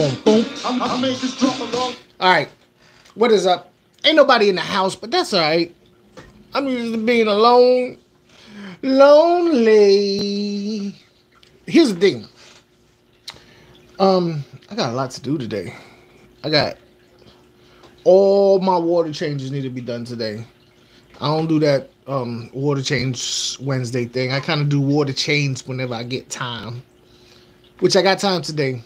boom, boom. All right, what is up? Ain't nobody in the house, but that's all right. I'm used to being alone, lonely. Here's the thing. Um, I got a lot to do today. I got all my water changes need to be done today. I don't do that um water change Wednesday thing. I kind of do water change whenever I get time, which I got time today.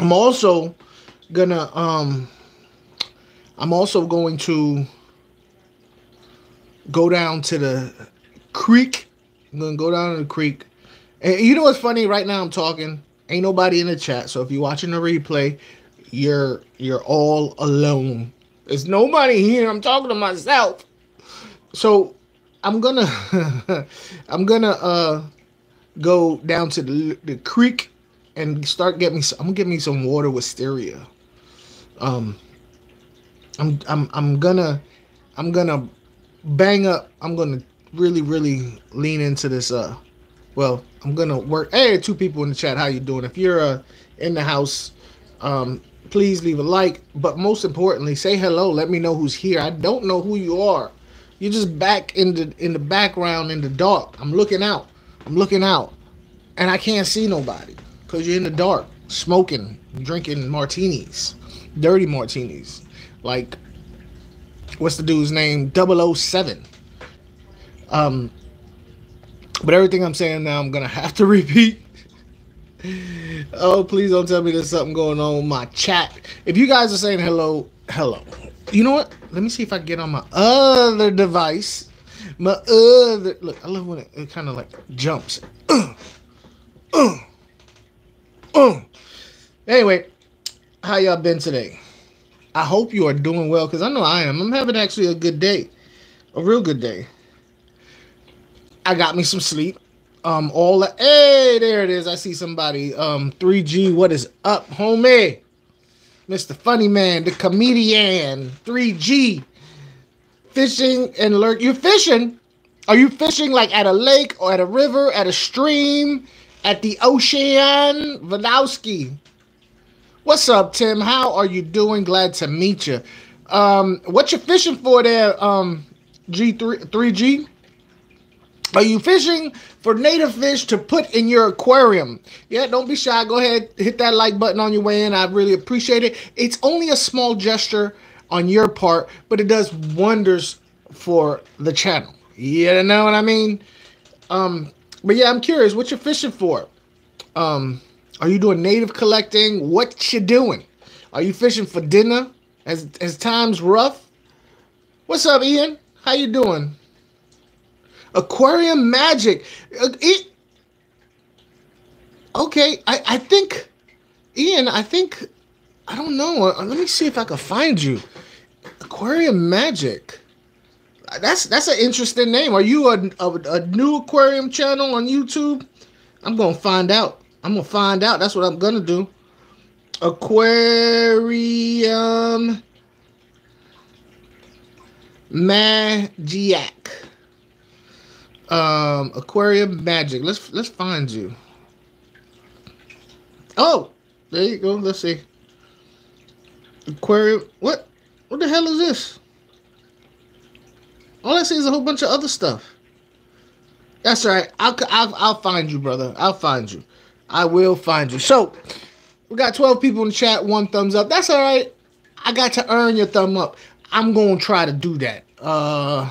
I'm also gonna um I'm also going to go down to the creek. I'm gonna go down to the creek. And you know what's funny? Right now I'm talking. Ain't nobody in the chat. So if you're watching the replay, you're you're all alone. There's nobody here. I'm talking to myself. So I'm gonna I'm gonna uh go down to the, the creek and start getting me some, I'm gonna get me some water wisteria. Um I'm I'm I'm gonna I'm gonna bang up I'm gonna really really lean into this uh well I'm gonna work hey two people in the chat how you doing? If you're uh in the house um please leave a like but most importantly say hello let me know who's here. I don't know who you are. You're just back in the in the background in the dark. I'm looking out. I'm looking out. And I can't see nobody because you're in the dark, smoking, drinking martinis, dirty martinis. Like, what's the dude's name? 007. Um, but everything I'm saying now, I'm gonna have to repeat. oh, please don't tell me there's something going on with my chat. If you guys are saying hello, hello. You know what? Let me see if I get on my other device. My other look, I love when it, it kind of like jumps. Uh, uh. Anyway, how y'all been today? I hope you are doing well because I know I am. I'm having actually a good day, a real good day. I got me some sleep. Um, all the, hey, there it is. I see somebody. Um, 3G, what is up, homie? Mr. Funny Man, the comedian, 3G. Fishing and lurk. You're fishing? Are you fishing like at a lake or at a river, at a stream? At the Ocean Wadowski. What's up, Tim? How are you doing? Glad to meet you. Um, what you fishing for there, um, G3 3G? Are you fishing for native fish to put in your aquarium? Yeah, don't be shy. Go ahead, hit that like button on your way in. I really appreciate it. It's only a small gesture on your part, but it does wonders for the channel. You know what I mean? Um, but yeah, I'm curious. What you fishing for? Um, are you doing native collecting? What you doing? Are you fishing for dinner? As as times rough? What's up, Ian? How you doing? Aquarium magic. Uh, it, okay, I I think, Ian. I think I don't know. Uh, let me see if I can find you. Aquarium magic. That's that's an interesting name. Are you a, a, a new aquarium channel on YouTube? I'm gonna find out. I'm gonna find out. That's what I'm gonna do. Aquarium Magic. Um, Aquarium Magic. Let's let's find you. Oh, there you go. Let's see. Aquarium. What? What the hell is this? All I see is a whole bunch of other stuff. That's right. I'll, I'll, I'll find you, brother. I'll find you. I will find you. So, we got 12 people in the chat, one thumbs up. That's all right. I got to earn your thumb up. I'm going to try to do that. Uh,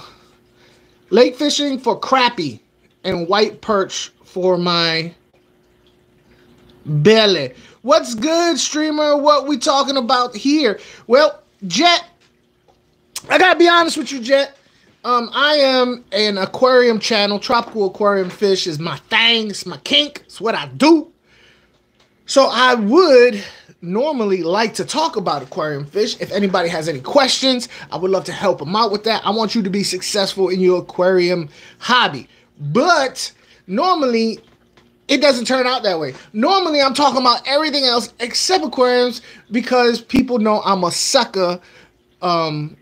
lake fishing for crappie and white perch for my belly. What's good, streamer? What we talking about here? Well, Jet, I got to be honest with you, Jet. Um, I am an aquarium channel. Tropical aquarium fish is my thing. It's my kink. It's what I do. So I would normally like to talk about aquarium fish. If anybody has any questions, I would love to help them out with that. I want you to be successful in your aquarium hobby. But normally it doesn't turn out that way. Normally I'm talking about everything else except aquariums because people know I'm a sucker um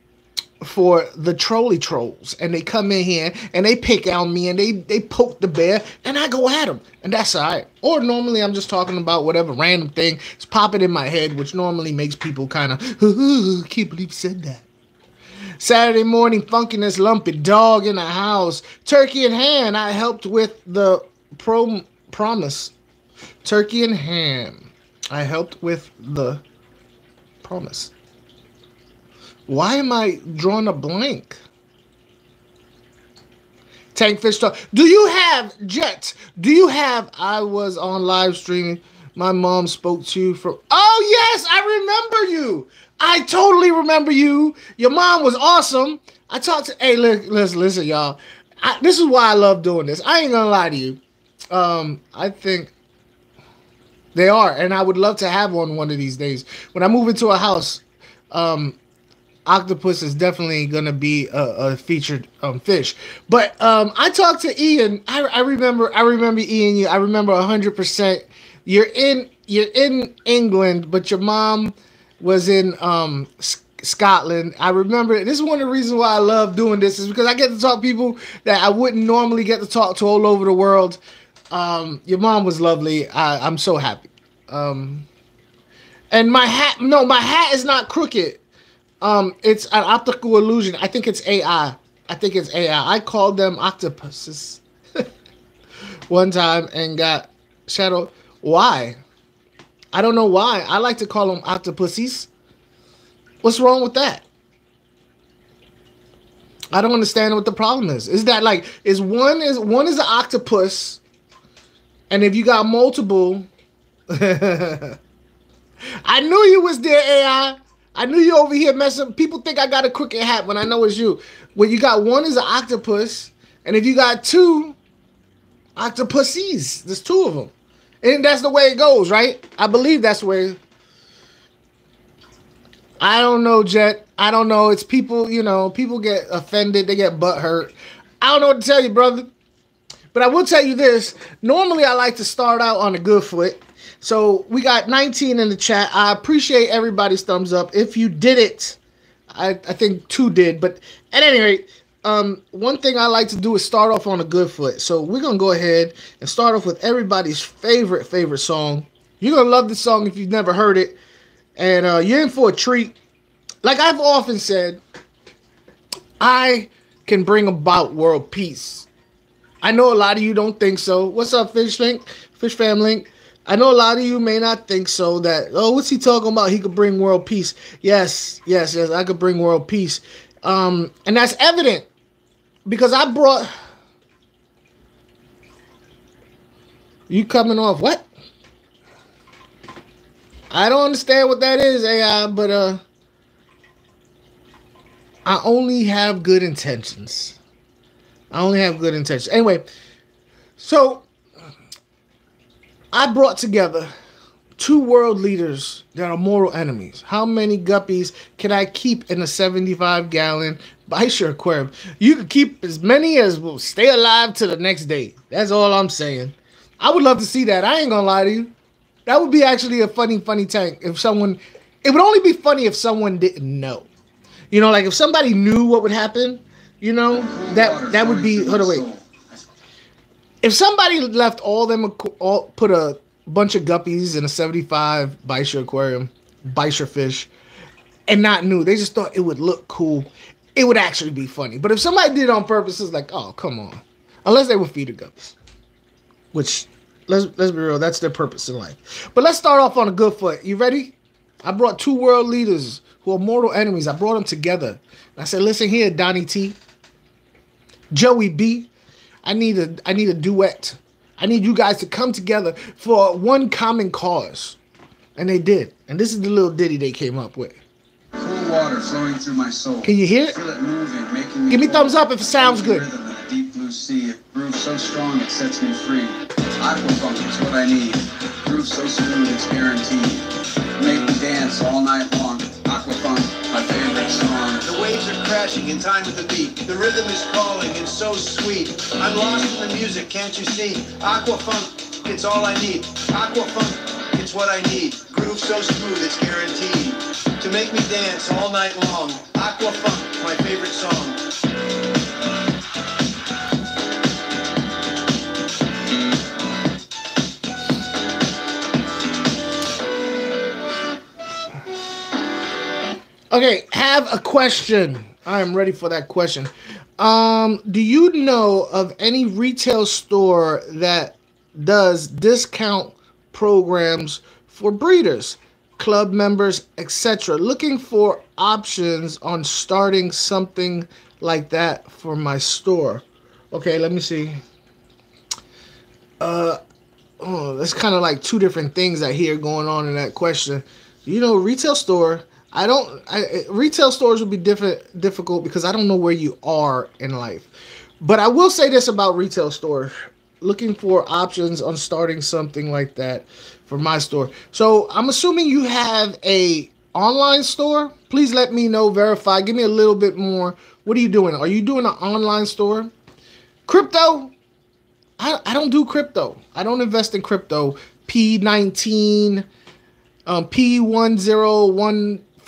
for the trolley trolls, and they come in here and they pick on me and they they poke the bear, and I go at them, and that's all right. Or normally I'm just talking about whatever random thing is popping in my head, which normally makes people kind of can't believe you said that. Saturday morning funkiness, lumpy dog in the house, turkey and ham. I helped with the pro promise, turkey and ham. I helped with the promise. Why am I drawing a blank? Tankfish talk. Do you have Jets? Do you have? I was on live streaming. My mom spoke to you from. Oh yes, I remember you. I totally remember you. Your mom was awesome. I talked to. Hey, listen, listen, y'all. I, this is why I love doing this. I ain't gonna lie to you. Um, I think they are, and I would love to have one one of these days. When I move into a house, um, octopus is definitely gonna be a, a featured um, fish. But um, I talked to Ian. I, I remember. I remember Ian. You. I remember hundred percent. You're in. You're in England, but your mom was in um, Scotland. I remember. This is one of the reasons why I love doing this is because I get to talk to people that I wouldn't normally get to talk to all over the world. Um, your mom was lovely. I, I'm so happy. Um, and my hat. No, my hat is not crooked. Um, it's an optical illusion. I think it's AI. I think it's AI. I called them octopuses one time and got shadow. Why? I don't know why. I like to call them octopuses. What's wrong with that? I don't understand what the problem is. Is that like is one is one is an octopus, and if you got multiple, I knew you was there, AI. I knew you over here messing. People think I got a crooked hat when I know it's you. When you got one is an octopus, and if you got two octopuses, there's two of them, and that's the way it goes, right? I believe that's way. I don't know, Jet. I don't know. It's people, you know, people get offended, they get butt hurt. I don't know what to tell you, brother. But I will tell you this. Normally, I like to start out on a good foot so we got 19 in the chat. I appreciate everybody's thumbs up. If you did it, I, I think two did. But at any rate, um, one thing I like to do is start off on a good foot. So we're gonna go ahead and start off with everybody's favorite favorite song. You're gonna love this song if you've never heard it, and uh, you're in for a treat. Like I've often said, I can bring about world peace. I know a lot of you don't think so. What's up, Fish Link? Fish Fam Link? I know a lot of you may not think so. That oh, what's he talking about? He could bring world peace. Yes, yes, yes. I could bring world peace, um, and that's evident because I brought you coming off what? I don't understand what that is, AI, but uh, I only have good intentions. I only have good intentions. Anyway, so I brought together two world leaders that are mortal enemies. How many guppies can I keep in a 75 gallon bichir aquarium? You can keep as many as will stay alive to the next day. That's all I'm saying. I would love to see that. I ain't gonna lie to you. That would be actually a funny, funny tank if someone. It would only be funny if someone didn't know. You know, like if somebody knew what would happen. You know, that that would be. Hold on, wait if somebody left all them all put a bunch of guppies in a 75 bichir aquarium, bichir fish, and not new, they just thought it would look cool. It would actually be funny. But if somebody did it on purpose, it's like, oh come on. Unless they were feeder guppies. Which let's let's be real, that's their purpose in life. But let's start off on a good foot. You ready? I brought two world leaders who are mortal enemies. I brought them together. I said, listen here, Donnie T, Joey B, I need a I need a duet. I need you guys to come together for one common cause. And they did. And this is the little ditty they came up with. Cool water flowing through my soul. Can you hear it? Feel it moving, making me Give me thumbs up if it sounds good. The deep blue sea, groove so strong it sets me free. Aquafunk is what I need. Groove so smooth it's guaranteed. Make me dance all night long. Waves are crashing in time with the beat. The rhythm is calling, it's so sweet. I'm lost in the music, can't you see? Aquafunk, it's all I need. Aquafunk, it's what I need. Groove so smooth, it's guaranteed. To make me dance all night long. Aquafunk, my favorite Okay, have a question. I am ready for that question. Um, do you know of any retail store that does discount programs for breeders, club members, etc. Looking for options on starting something like that for my store. Okay, let me see. Uh, oh, that's kind of like two different things I hear going on in that question. You know, retail store. I don't. I, retail stores would be different, difficult because I don't know where you are in life. But I will say this about retail stores: looking for options on starting something like that for my store. So I'm assuming you have a online store. Please let me know. Verify. Give me a little bit more. What are you doing? Are you doing an online store? Crypto? I, I don't do crypto. I don't invest in crypto. P19, um,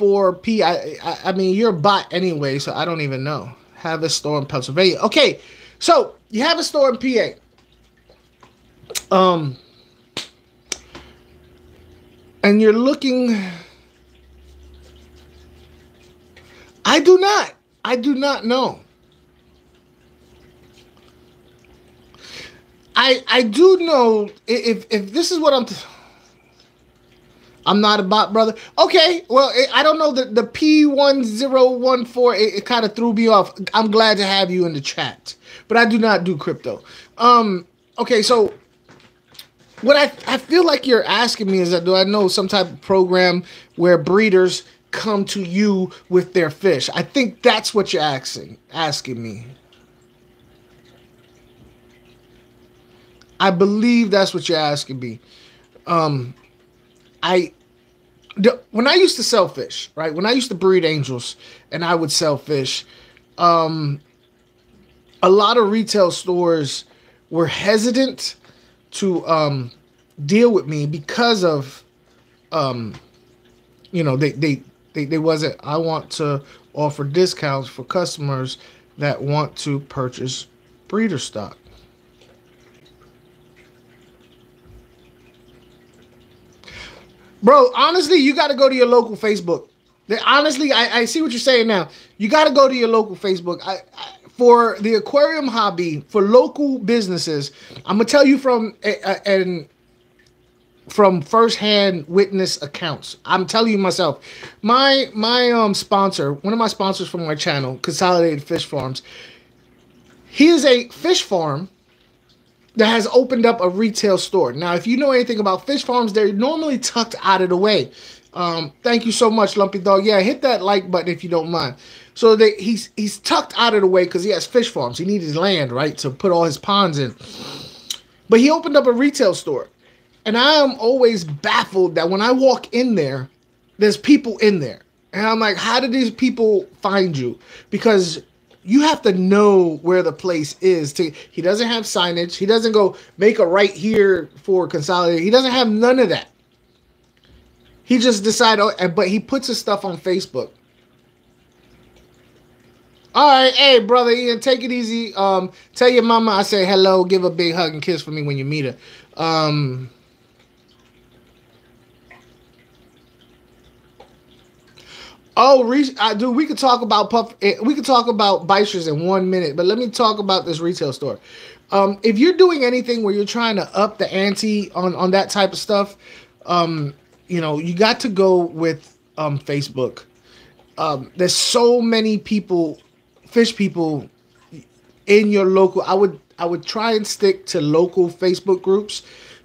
P1014P. I, I, I mean, you're a bot anyway, so I don't even know. Have a store in Pennsylvania. Okay, so you have a store in PA. Um, and you're looking. I do not. I do not know. I I do know if if this is what I'm. T- I'm not a bot, brother. Okay, well, I don't know the the P one zero one four. It, it kind of threw me off. I'm glad to have you in the chat, but I do not do crypto. Um. Okay, so what I I feel like you're asking me is that do I know some type of program where breeders come to you with their fish? I think that's what you're asking asking me. I believe that's what you're asking me. Um, I when I used to sell fish, right? When I used to breed angels and I would sell fish, um, a lot of retail stores were hesitant to um, deal with me because of, um, you know, they they they they wasn't. I want to offer discounts for customers that want to purchase breeder stock. Bro, honestly, you got to go to your local Facebook. Honestly, I, I see what you're saying now. You got to go to your local Facebook. I, I, for the aquarium hobby, for local businesses, I'm gonna tell you from and from firsthand witness accounts. I'm telling you myself. My my um sponsor, one of my sponsors from my channel, Consolidated Fish Farms. He is a fish farm that has opened up a retail store. Now, if you know anything about fish farms, they're normally tucked out of the way. Um, thank you so much, Lumpy Dog. Yeah, hit that like button if you don't mind. So they, he's he's tucked out of the way because he has fish farms. He needs his land, right, to put all his ponds in. But he opened up a retail store. And I am always baffled that when I walk in there, there's people in there. And I'm like, how did these people find you? Because you have to know where the place is to he doesn't have signage. He doesn't go make a right here for consolidate he doesn't have none of that. He just decided oh, but he puts his stuff on facebook. All right hey brother ian take it easy. Um tell your mama i say hello give a big hug and kiss for me when you meet her. Um Oh, re- I, dude, we could talk about puff. Eh, we could talk about bichirs in one minute, but let me talk about this retail store. Um, if you're doing anything where you're trying to up the ante on on that type of stuff, um, you know, you got to go with um, Facebook. Um, there's so many people, fish people, in your local. I would I would try and stick to local Facebook groups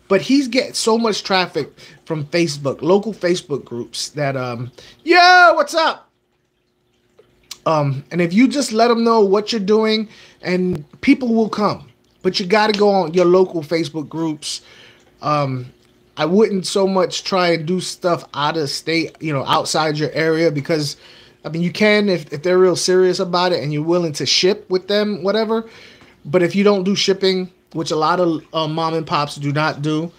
but he's getting so much traffic from Facebook, local Facebook groups that um, yo, what's up? Um, and if you just let them know what you're doing, and people will come, but you got to go on your local Facebook groups. Um, I wouldn't so much try and do stuff out of state, you know, outside your area because, I mean, you can if, if they're real serious about it and you're willing to ship with them, whatever. But if you don't do shipping, which a lot of uh, mom and pops do not do.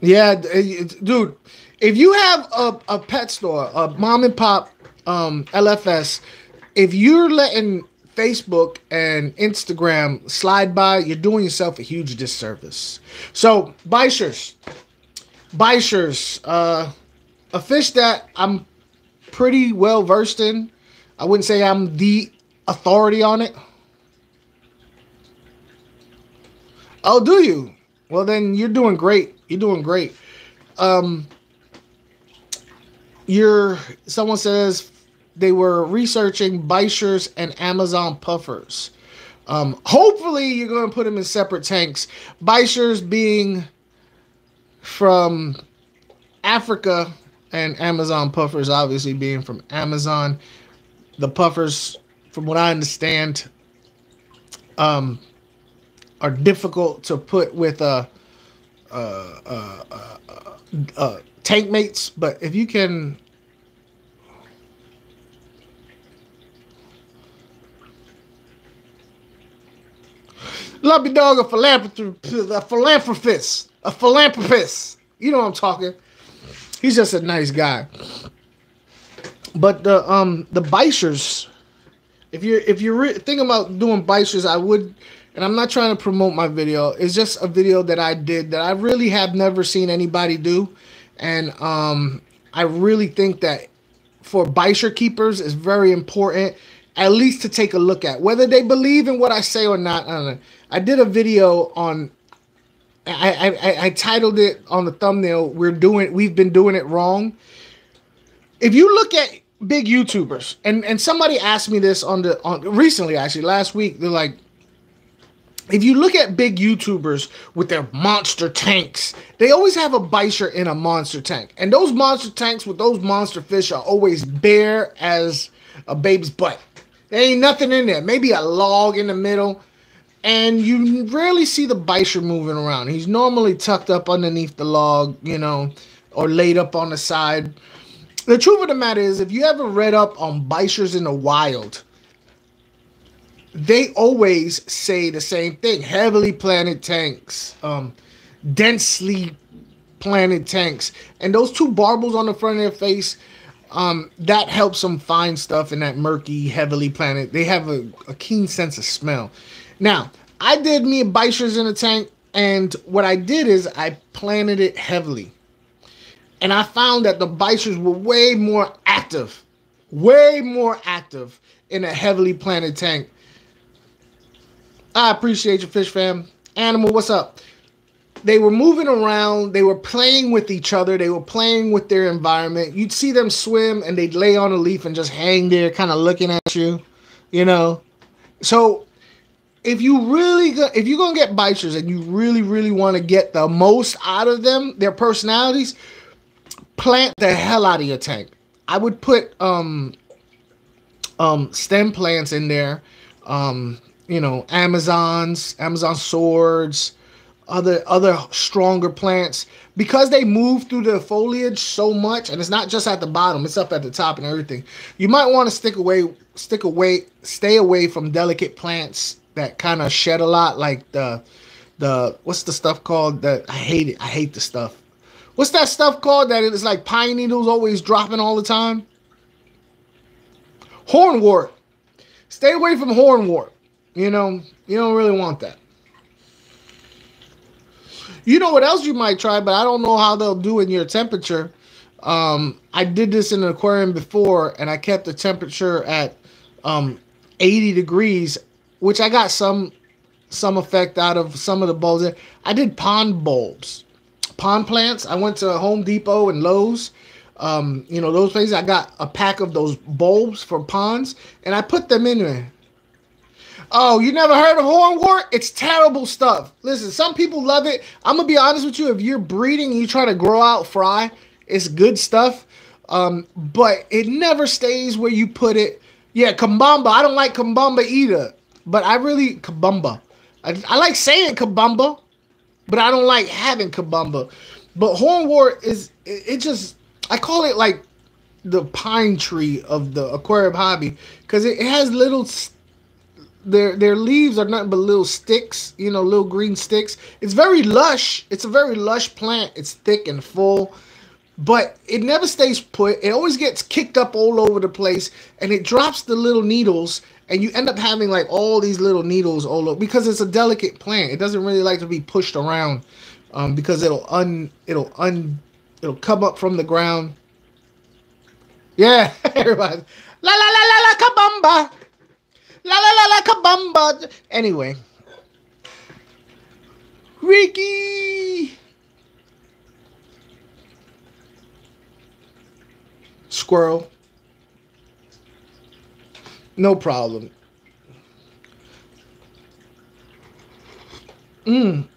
Yeah, dude, if you have a, a pet store, a mom and pop um, LFS, if you're letting Facebook and Instagram slide by, you're doing yourself a huge disservice. So, bichirs, bichirs, uh, a fish that I'm pretty well versed in. I wouldn't say I'm the authority on it. Oh, do you? Well, then you're doing great. You're doing great. Um, you're. Someone says they were researching bichirs and Amazon puffers. Um, hopefully, you're going to put them in separate tanks. Bichirs being from Africa, and Amazon puffers obviously being from Amazon. The puffers, from what I understand, um, are difficult to put with a, uh, uh, uh, tank mates. But if you can Love dog, a philanthropist, a philanthropist, a philanthropist. You know what I'm talking. He's just a nice guy. But the um the bichirs, if you're if you're re- thinking about doing bichirs, I would, and I'm not trying to promote my video. It's just a video that I did that I really have never seen anybody do, and um I really think that for bichir keepers is very important at least to take a look at whether they believe in what I say or not. I. I did a video on. I, I I titled it on the thumbnail. We're doing. We've been doing it wrong. If you look at big YouTubers, and and somebody asked me this on the on recently actually last week. They're like, if you look at big YouTubers with their monster tanks, they always have a bichir in a monster tank, and those monster tanks with those monster fish are always bare as a baby's butt. There ain't nothing in there. Maybe a log in the middle and you rarely see the bichir moving around. He's normally tucked up underneath the log, you know, or laid up on the side. The truth of the matter is, if you ever read up on bichirs in the wild, they always say the same thing: heavily planted tanks, um, densely planted tanks, and those two barbels on the front of their face. Um, that helps them find stuff in that murky, heavily planted. They have a, a keen sense of smell. Now, I did me bichirs in a tank, and what I did is I planted it heavily. And I found that the bichirs were way more active, way more active in a heavily planted tank. I appreciate you, fish fam. Animal, what's up? They were moving around, they were playing with each other, they were playing with their environment. You'd see them swim and they'd lay on a leaf and just hang there, kind of looking at you, you know. So if you really go, if you're gonna get bichirs and you really really want to get the most out of them, their personalities, plant the hell out of your tank. I would put um um stem plants in there, um you know Amazons, Amazon swords, other other stronger plants because they move through the foliage so much, and it's not just at the bottom; it's up at the top and everything. You might want to stick away, stick away, stay away from delicate plants that kind of shed a lot, like the the what's the stuff called that I hate it. I hate the stuff. What's that stuff called that it's like pine needles always dropping all the time? Hornwort. Stay away from hornwort. You know, you don't really want that. You know what else you might try, but I don't know how they'll do in your temperature. Um, I did this in an aquarium before, and I kept the temperature at um, 80 degrees which I got some some effect out of some of the bulbs. I did pond bulbs, pond plants. I went to Home Depot and Lowe's. Um, you know those places. I got a pack of those bulbs for ponds, and I put them in there. Oh, you never heard of hornwort? It's terrible stuff. Listen, some people love it. I'm gonna be honest with you. If you're breeding and you try to grow out fry, it's good stuff. Um, but it never stays where you put it. Yeah, Cabomba. I don't like Cabomba either. But I really cabomba. I, I like saying cabomba, but I don't like having cabomba. But hornwort is it, it just I call it like the pine tree of the aquarium hobby because it, it, has little their their leaves are nothing but little sticks you know little green sticks it's very lush it's a very lush plant it's thick and full but it never stays put it always gets kicked up all over the place and it drops the little needles and you end up having like all these little needles all over because it's a delicate plant. It doesn't really like to be pushed around um, because it'll un it'll un it'll come up from the ground Yeah, everybody. La la la la la kabamba. La la la la kabamba. Anyway. Ricky. Squirrel. No problem. Mm.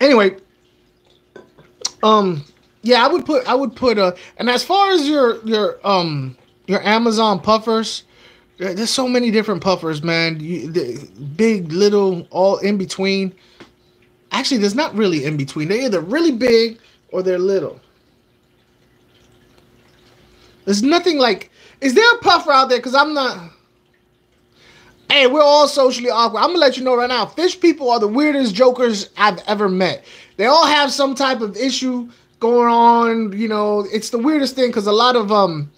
Anyway, um, yeah, I would put I would put a and as far as your your um your Amazon puffers, there's so many different puffers, man. You, the, big, little, all in between. Actually, there's not really in between. They're either really big or they're little. There's nothing like. Is there a puffer out there? Because I'm not. Hey, we're all socially awkward. I'm gonna let you know right now. Fish people are the weirdest jokers I've ever met. They all have some type of issue going on. You know, it's the weirdest thing because a lot of um,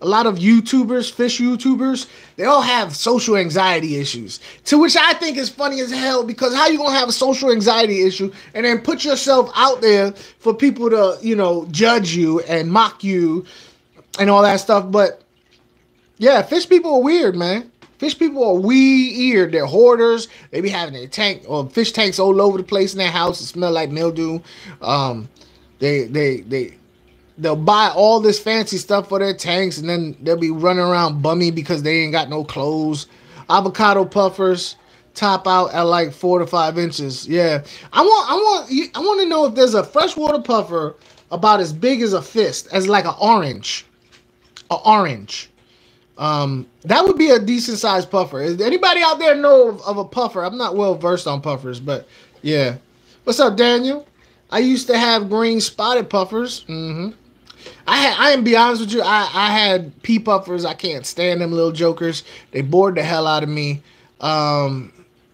a lot of YouTubers, fish YouTubers, they all have social anxiety issues. To which I think is funny as hell because how you gonna have a social anxiety issue and then put yourself out there for people to you know judge you and mock you and all that stuff? But yeah, fish people are weird, man. Fish people are weird. They're hoarders. They be having their tank or fish tanks all over the place in their house. It smell like mildew. Um, they they they they'll buy all this fancy stuff for their tanks, and then they'll be running around bummy because they ain't got no clothes. Avocado puffers top out at like four to five inches. Yeah, I want I want I want to know if there's a freshwater puffer about as big as a fist, as like an orange, a orange. Um, that would be a decent sized puffer. Is anybody out there know of, of a puffer? I'm not well versed on puffers, but yeah. What's up, Daniel? I used to have green spotted puffers. hmm I had, I am be honest with you, I, I had pea puffers. I can't stand them little jokers. They bored the hell out of me. Um,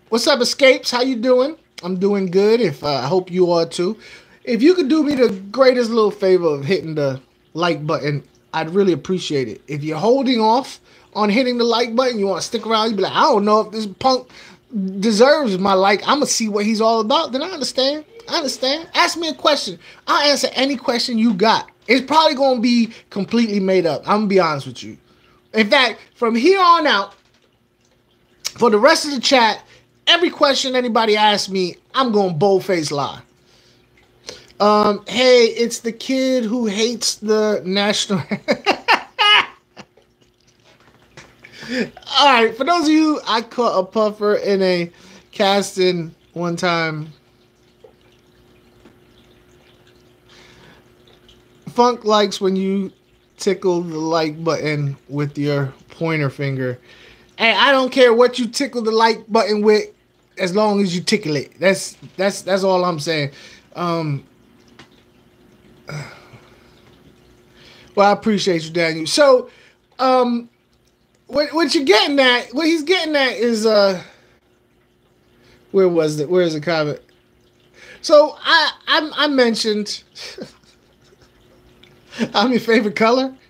what's up, Escapes? How you doing? I'm doing good. If uh, I hope you are too. If you could do me the greatest little favor of hitting the like button, I'd really appreciate it. If you're holding off on hitting the like button, you want to stick around, you be like, I don't know if this punk deserves my like. I'm gonna see what he's all about. Then I understand. I understand. Ask me a question. I'll answer any question you got. It's probably gonna be completely made up. I'm gonna be honest with you. In fact, from here on out, for the rest of the chat, every question anybody asks me, I'm going to boldface lie. Um, hey, it's the kid who hates the national. All right, for those of you, I caught a puffer in a casting one time. Funk likes when you tickle the like button with your pointer finger. Hey, I don't care what you tickle the like button with, as long as you tickle it. That's that's that's all I'm saying. Um, well, I appreciate you, Daniel. So, um, what what you're getting at? What he's getting at is uh, where was it? Where is the comment? So I I, I mentioned. I'm your favorite color.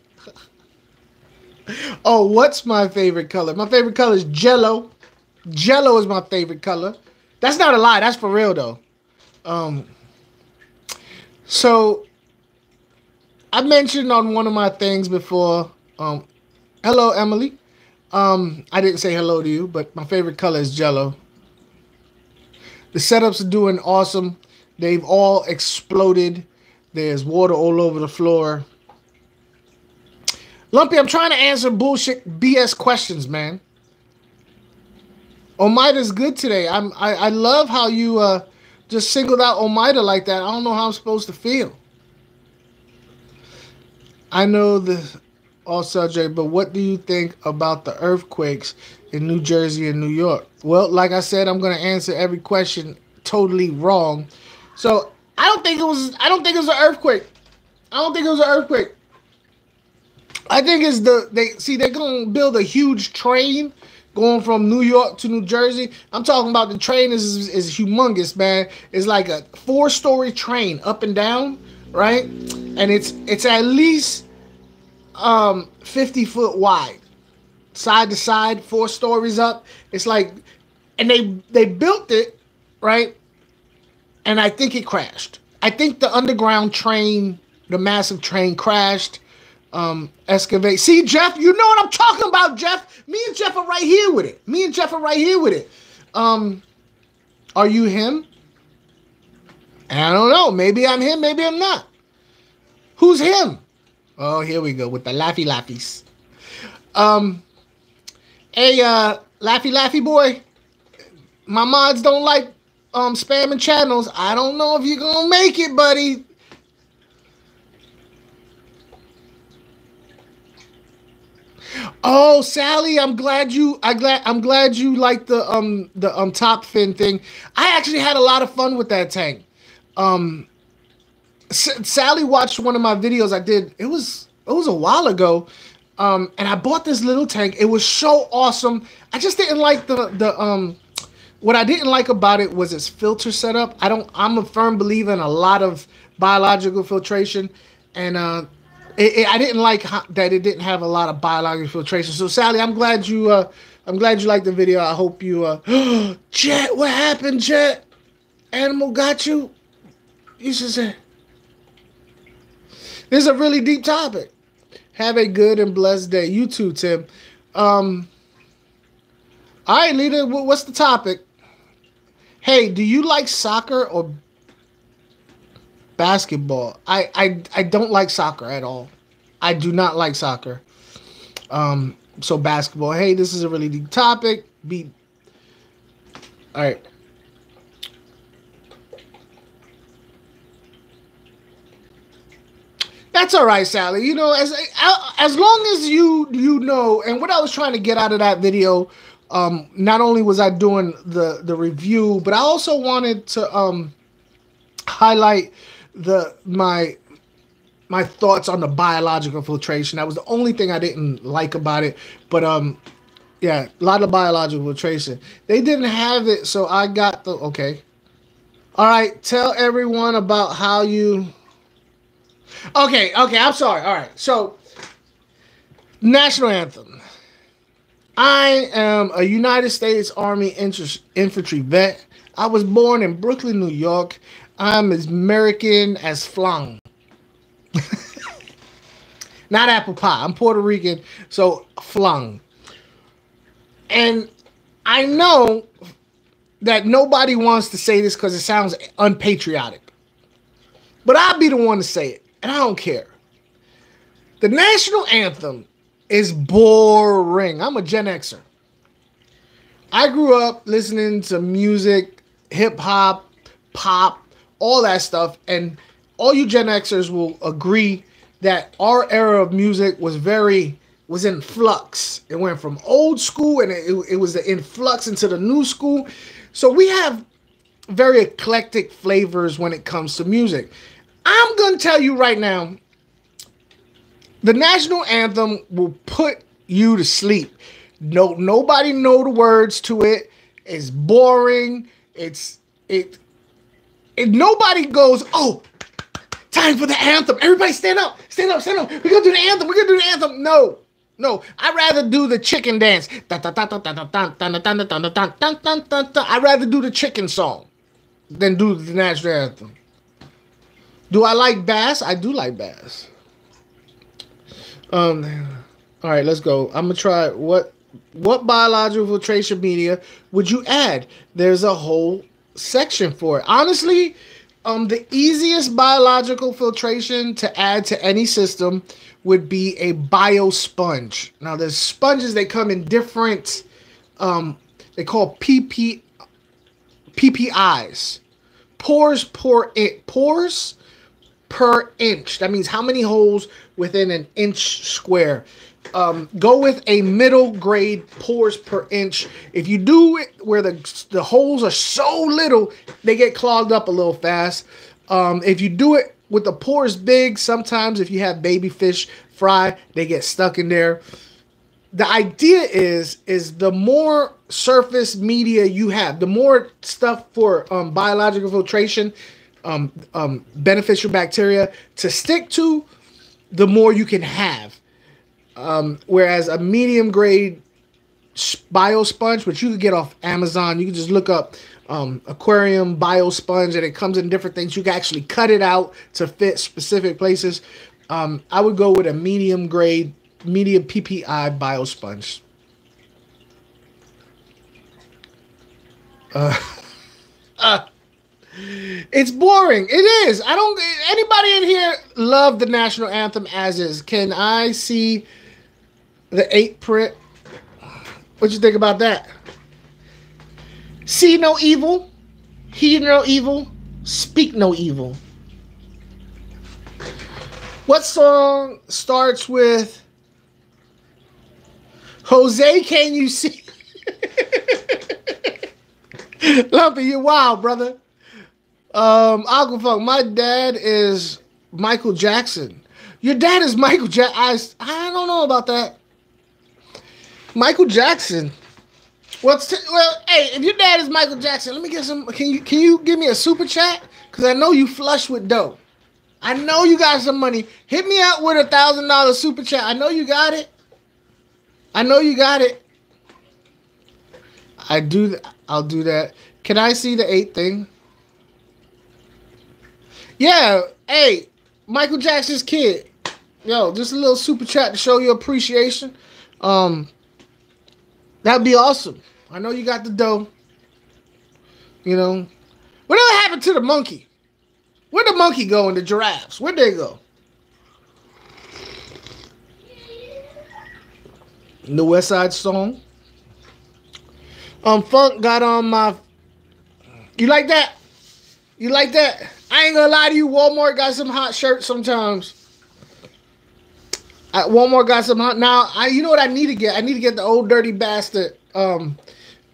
Oh, what's my favorite color? My favorite color is Jello. Jello is my favorite color. That's not a lie. That's for real though. Um. So, I mentioned on one of my things before. Um, hello, Emily. Um, I didn't say hello to you, but my favorite color is Jello. The setups are doing awesome. They've all exploded. There's water all over the floor. Lumpy, I'm trying to answer bullshit BS questions, man. Omaida's good today. I'm I, I love how you uh just singled out Omida like that. I don't know how I'm supposed to feel. I know the all subject, but what do you think about the earthquakes in New Jersey and New York? Well, like I said, I'm gonna answer every question totally wrong. So I don't think it was I don't think it was an earthquake. I don't think it was an earthquake. I think it's the they see they're gonna build a huge train going from New York to New Jersey. I'm talking about the train is is humongous, man. It's like a four story train up and down, right? And it's it's at least um 50 foot wide, side to side, four stories up. It's like, and they they built it right, and I think it crashed. I think the underground train, the massive train crashed um, excavate. See, Jeff, you know what I'm talking about, Jeff. Me and Jeff are right here with it. Me and Jeff are right here with it. Um, are you him? I don't know. Maybe I'm him. Maybe I'm not. Who's him? Oh, here we go with the laffy laughies. Um, hey, uh, laffy laughy boy. My mods don't like um spamming channels. I don't know if you're gonna make it, buddy. Oh, Sally, I'm glad you I glad I'm glad you like the um the um top fin thing. I actually had a lot of fun with that tank. Um S- Sally watched one of my videos I did. It was it was a while ago. Um and I bought this little tank. It was so awesome. I just didn't like the the um what I didn't like about it was its filter setup. I don't I'm a firm believer in a lot of biological filtration and uh it, it, I didn't like how, that it didn't have a lot of biological filtration. So Sally, I'm glad you uh I'm glad you liked the video. I hope you uh Jet, what happened, Jet? Animal got you? You should say this is a really deep topic. Have a good and blessed day. You too, Tim. Um all right, leader, what's the topic? Hey, do you like soccer or basketball. I, I I don't like soccer at all. I do not like soccer. Um, so basketball. Hey, this is a really deep topic. Be all right. That's all right, Sally. You know, as as long as you you know, and what I was trying to get out of that video, um, not only was I doing the the review, but I also wanted to um highlight the my my thoughts on the biological filtration. That was the only thing I didn't like about it. But um yeah, a lot of biological filtration. They didn't have it, so I got the okay. All right, tell everyone about how you Okay, okay, I'm sorry. All right. So national anthem. I am a United States Army infantry vet. I was born in Brooklyn, New York. I'm as American as flung. Not apple pie. I'm Puerto Rican, so flung. And I know that nobody wants to say this because it sounds unpatriotic. But I'll be the one to say it, and I don't care. The national anthem is boring. I'm a Gen Xer. I grew up listening to music, hip hop, pop, all that stuff. And all you Gen Xers will agree that our era of music was very was in flux. It went from old school and it, it was the influx into the new school. So we have very eclectic flavors when it comes to music. I'm gonna tell you right now, the national anthem will put you to sleep. No, nobody know the words to it. It's boring. It's it and nobody goes, oh, time for the anthem. Everybody stand up, stand up, stand up. We're gonna do the anthem. We're gonna do the anthem. No, no. I'd rather do the chicken dance. I'd rather do the chicken song than do the national anthem. Do I like bass? I do like bass. Um, all right, let's go. I'm gonna try what what biological filtration media would you add? There's a whole section for it. Honestly, um, the easiest biological filtration to add to any system would be a biosponge. Now, there's sponges they come in different. Um, they call PP PPIs. Pores pore it pores per inch. That means how many holes within an inch square um, go with a middle grade pores per inch. If you do it where the, the holes are so little, they get clogged up a little fast. Um, if you do it with the pores big, sometimes if you have baby fish fry, they get stuck in there. The idea is is the more surface media you have, the more stuff for um, biological filtration, um, um, beneficial bacteria to stick to, the more you can have. Um, whereas a medium grade bio sponge, which you could get off Amazon, you can just look up um, aquarium bio sponge and it comes in different things. You can actually cut it out to fit specific places. Um, I would go with a medium grade, medium PPI biosponge. Uh, uh, it's boring. It is. I don't. Anybody in here love the national anthem as is? Can I see the eight print? What you think about that? See no evil, hear no evil, speak no evil. What song starts with Jose? Can you see? Lumpy, you're wild, brother. Um, Aquafunk, my dad is Michael Jackson. Your dad is Michael Jackson. I, I don't know about that. Michael Jackson. What's t- well? Hey, if your dad is Michael Jackson, let me get some. Can you can you give me a super chat? Cause I know you flush with dough. I know you got some money. Hit me out with a thousand dollar super chat. I know you got it. I know you got it. I do. I'll do that. Can I see the eight thing? Yeah. Hey, Michael Jackson's kid. Yo, just a little super chat to show your appreciation. Um, that'd be awesome. I know you got the dough. You know, whatever happened to the monkey? Where'd the monkey go and the giraffes? Where'd they go? The West Side Song. Um, Funk got on my. You like that? You like that? I ain't gonna lie to you. Walmart got some hot shirts sometimes. I, Walmart got some hot. Now, I you know what I need to get? I need to get the old dirty bastard. Um,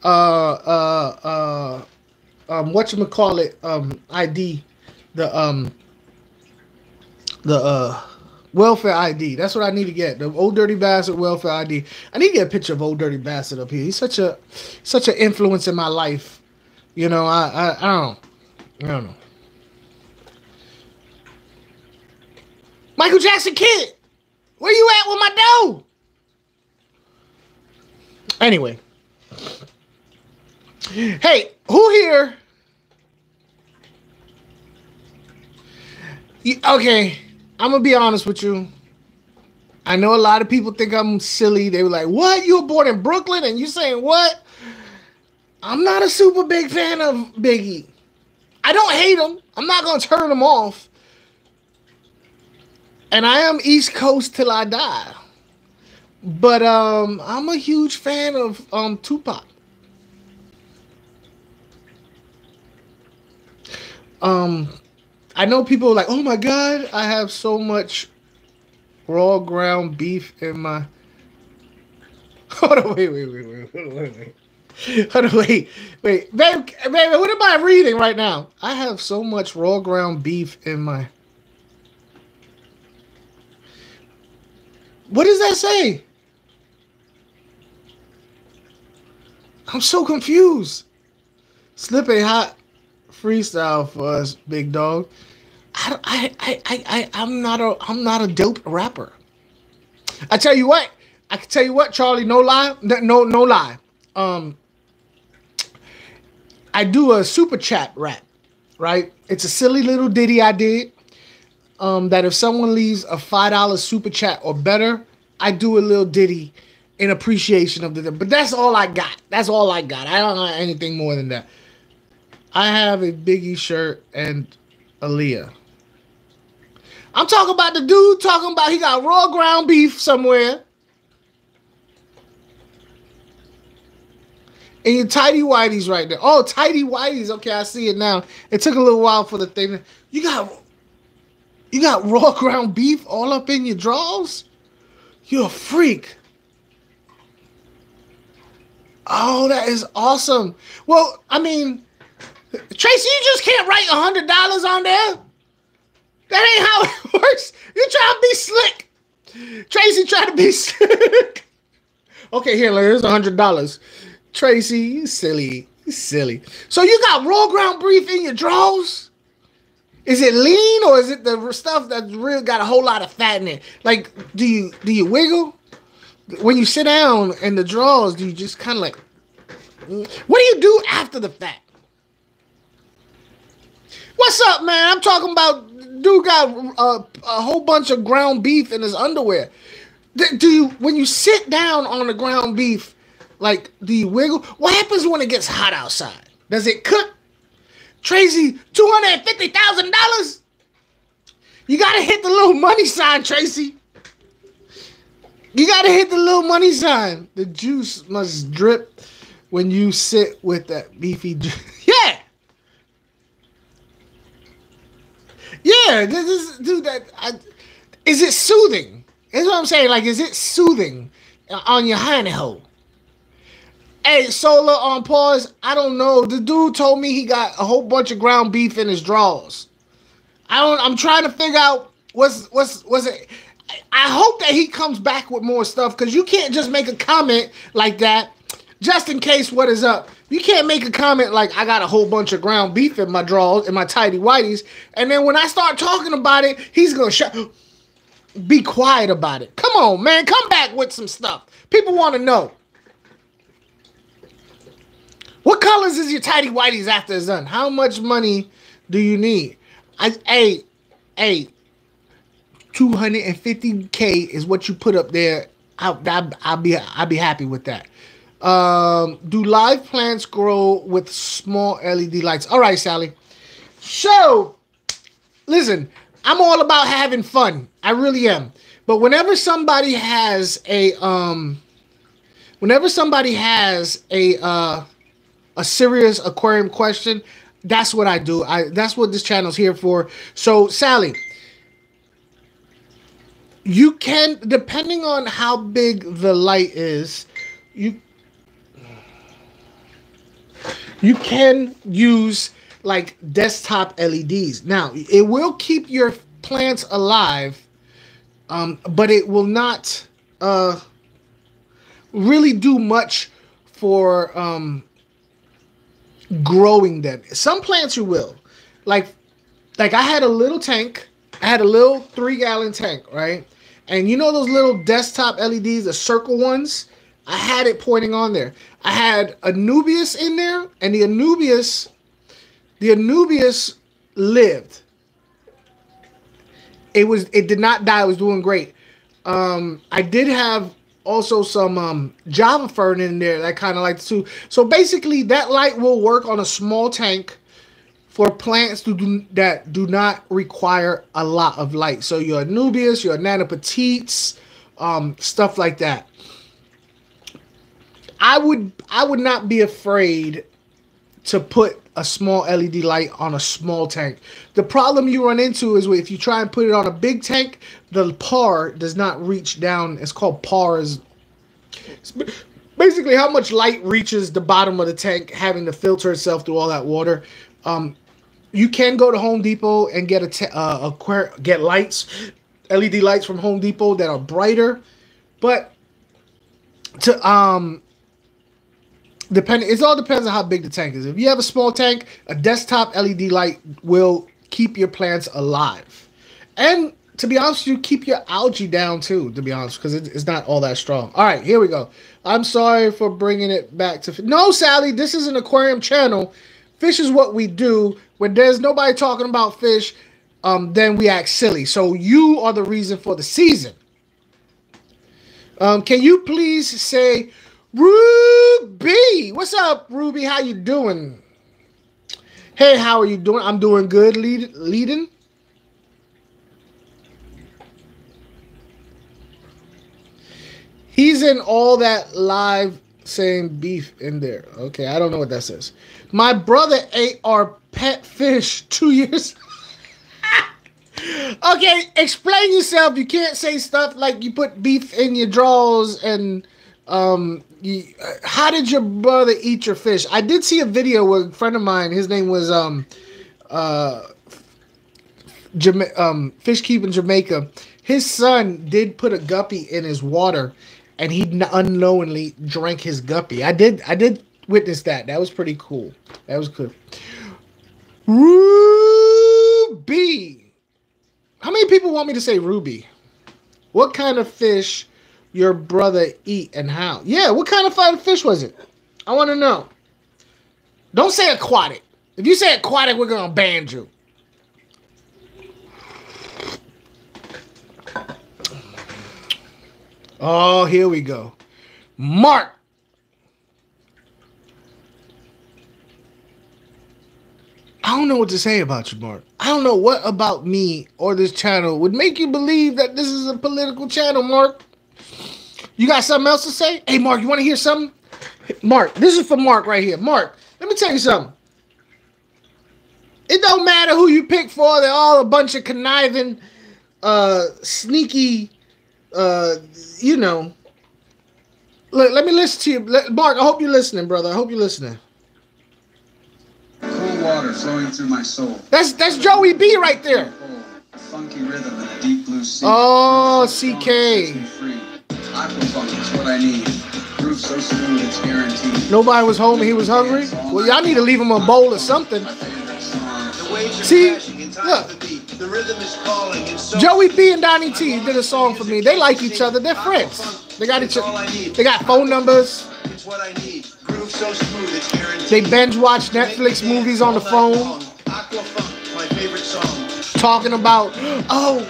uh, uh, uh, um, what you call it? Um, ID, the um, the uh, welfare ID. That's what I need to get. The old dirty bastard welfare ID. I need to get a picture of old dirty bastard up here. He's such a, such an influence in my life. You know, I, I, I don't, I don't know. Michael Jackson kid, where you at with my dough? Anyway, hey, who here? Okay, I'm gonna be honest with you. I know a lot of people think I'm silly. They were like, "What? You were born in Brooklyn, and you saying what?" I'm not a super big fan of Biggie. I don't hate him. I'm not gonna turn him off. And I am East Coast till I die. But um, I'm a huge fan of um Tupac. Um, I know people like, "Oh my god, I have so much raw ground beef in my." Hold on, wait, wait, wait, wait, hold on, wait, wait. Hold on, wait, wait, babe, babe, what am I reading right now? I have so much raw ground beef in my. What does that say? I'm so confused. Slip a hot freestyle for us, big dog. I, I, I, I, I'm not a, I'm not a dope rapper. I tell you what, I can tell you what, Charlie. No lie, no, no lie. Um, I do a super chat rap, right? It's a silly little ditty I did. Um, that if someone leaves a five dollar super chat or better, I do a little ditty in appreciation of the. But that's all I got. That's all I got. I don't have anything more than that. I have a Biggie shirt and Aaliyah. I'm talking about the dude talking about he got raw ground beef somewhere. And your tidy whitey's right there. Oh, tidy whitey's. Okay, I see it now. It took a little while for the thing. You got you got raw ground beef all up in your drawers? You're a freak. Oh, that is awesome. Well, I mean, Tracy, you just can't write a hundred dollars on there. That ain't how it works. You trying to be slick. Tracy trying to be slick. okay, here, here's a hundred dollars. Tracy, you silly. Silly. So you got raw ground beef in your drawers? Is it lean or is it the stuff that's real got a whole lot of fat in it? Like, do you do you wiggle? When you sit down in the drawers, do you just kind of like what do you do after the fact? What's up, man? I'm talking about dude got a, a whole bunch of ground beef in his underwear. Do you when you sit down on the ground beef, like do you wiggle? What happens when it gets hot outside? Does it cook? Tracy, two hundred and fifty thousand dollars. You gotta hit the little money sign, Tracy. You gotta hit the little money sign. The juice must drip when you sit with that beefy. Ju- yeah, yeah. This is dude. That I, is it soothing? Is what I'm saying. Like, is it soothing on your honey hole? Hey, Solar on pause. I don't know. The dude told me he got a whole bunch of ground beef in his drawers. I don't. I'm trying to figure out what's what's what's it. I- I hope that he comes back with more stuff because you can't just make a comment like that, just in case what is up. You can't make a comment like I got a whole bunch of ground beef in my drawers in my tidy whities, and then when I start talking about it, he's gonna shut. Be quiet about it. Come on, man. Come back with some stuff. People want to know. What colors is your tidy whities after it's done? How much money do you need? I hey, hey, 250k is what you put up there. I'll, I'll, I'll be I'll be happy with that. Um, do live plants grow with small LED lights? All right, Sally. So, listen, I'm all about having fun. I really am. But whenever somebody has a um, whenever somebody has a uh, a serious aquarium question, that's what I do. I that's what this channel's here for. So, Sally, you can depending on how big the light is, you you can use like desktop LEDs. Now, it will keep your plants alive, um, but it will not uh, really do much for um, growing them. Some plants you will. Like like I had a little tank. I had a little three gallon tank, right? And you know those little desktop LEDs, the circle ones? I had it pointing on there. I had Anubias in there, and the Anubias, the Anubias lived. It was it did not die, it was doing great. Um, I did have also some um, Java fern in there that kind of like too. So basically, that light will work on a small tank for plants to do, that do not require a lot of light. So your Anubias, your Nanopetites, um, stuff like that. I would I would not be afraid to put a small LED light on a small tank. The problem you run into is if you try and put it on a big tank, the par does not reach down. It's called par is basically how much light reaches the bottom of the tank, having to filter itself through all that water. Um, you can go to Home Depot and get a uh, aquar- get lights, LED lights from Home Depot that are brighter, but to um depending it all depends on how big the tank is. If you have a small tank a desktop led light will keep your plants alive. And to be honest you keep your algae down too to be honest because it, it's not all that strong. All right here we go. I'm sorry for bringing it back to no sally this is an aquarium channel. Fish is what we do. When there's nobody talking about fish um, then we act silly. So you are the reason for the season. Um, can you please say Ruby? What's up, Ruby? How you doing? Hey, how are you doing? I'm doing good, lead, leading. He's in all that live saying beef in there. Okay, I don't know what that says. My brother ate our pet fish two years. okay, explain yourself. You can't say stuff like you put beef in your drawers and um uh, how did your brother eat your fish? I did see a video with a friend of mine. His name was um uh Jama- um fish keep in Jamaica. His son did put a guppy in his water, and he unknowingly drank his guppy. I did I did witness that. That was pretty cool. That was good. Ruby. How many people want me to say Ruby? What kind of fish your brother eat and how? Yeah, what kind of fried fish was it? I want to know. Don't say aquatic. If you say aquatic, we're gonna ban you. Oh, here we go. Mark. I don't know what to say about you, Mark. I don't know what about me or this channel would make you believe that this is a political channel, Mark. You got something else to say? Hey, Mark, you want to hear something? Mark, this is for Mark right here. Mark, let me tell you something. It don't matter who you pick for, they're all a bunch of conniving, uh, sneaky, uh, you know. Look, let me listen to you. Let, Mark, I hope you're listening, brother. I hope you're listening. Cool water flowing through my soul. That's that's Joey B right there. Funky rhythm in a deep blue sea. Oh, CK. What I need. So smooth it's guaranteed. Nobody was home and he was hungry. Well, y'all need to leave him a bowl or something. See? Look. Joey B and Donnie T did a song for me. They like each other. They're friends. They got each other. They got phone numbers. It's what I need. Groove so smooth it's guaranteed. They binge watch Netflix movies on the phone, talking about, oh,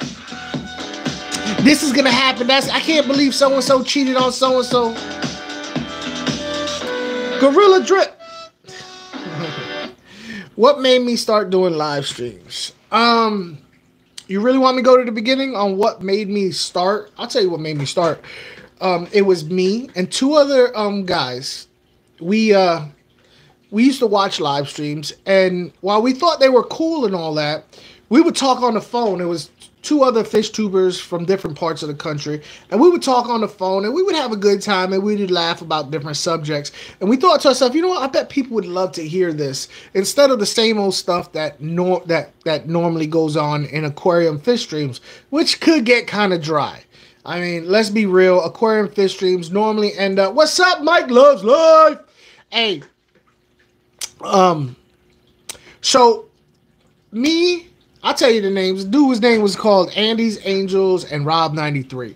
this is gonna happen. That's I can't believe so and so cheated on so and so. Gorilla Drip. what made me start doing live streams? Um, you really want me to go to the beginning on what made me start? I'll tell you what made me start. Um, it was me and two other um guys. We uh we used to watch live streams, and while we thought they were cool and all that, we would talk on the phone. It was two other fish tubers from different parts of the country, and we would talk on the phone, and we would have a good time, and we would laugh about different subjects. And we thought to ourselves, you know what? I bet people would love to hear this instead of the same old stuff that nor- that that normally goes on in aquarium fish streams, which could get kind of dry. I mean, let's be real. Aquarium fish streams normally end up. What's up, Mike Loves Life? Hey, um, so me, I'll tell you the names. Dude's name was called Andy's Angels and Rob 93.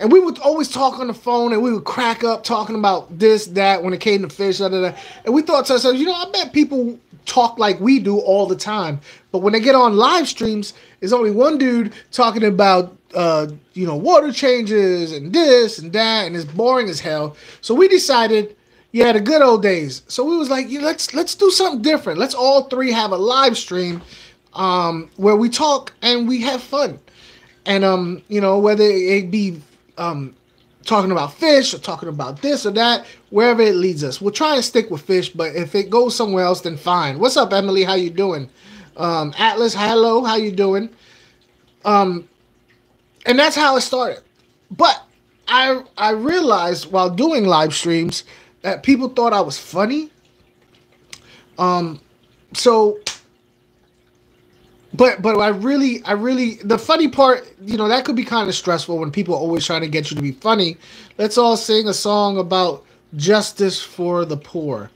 And we would always talk on the phone and we would crack up talking about this, that when it came to fish, da, da, da. And we thought to ourselves, you know, I bet people talk like we do all the time. But when they get on live streams, there's only one dude talking about uh, you know, water changes and this and that, and it's boring as hell. So we decided yeah, the good old days. So we was like, yeah, let's let's do something different. Let's all three have a live stream um, where we talk and we have fun. And um, you know, whether it be um, talking about fish or talking about this or that, wherever it leads us, we'll try and stick with fish. But if it goes somewhere else, then fine. What's up, Emily? How you doing? Um, Atlas, hello. How you doing? Um, and that's how it started. But I I realized while doing live streams that people thought I was funny. Um, so, but but I really I really the funny part, you know, that could be kind of stressful when people are always trying to get you to be funny. Let's all sing a song about justice for the poor.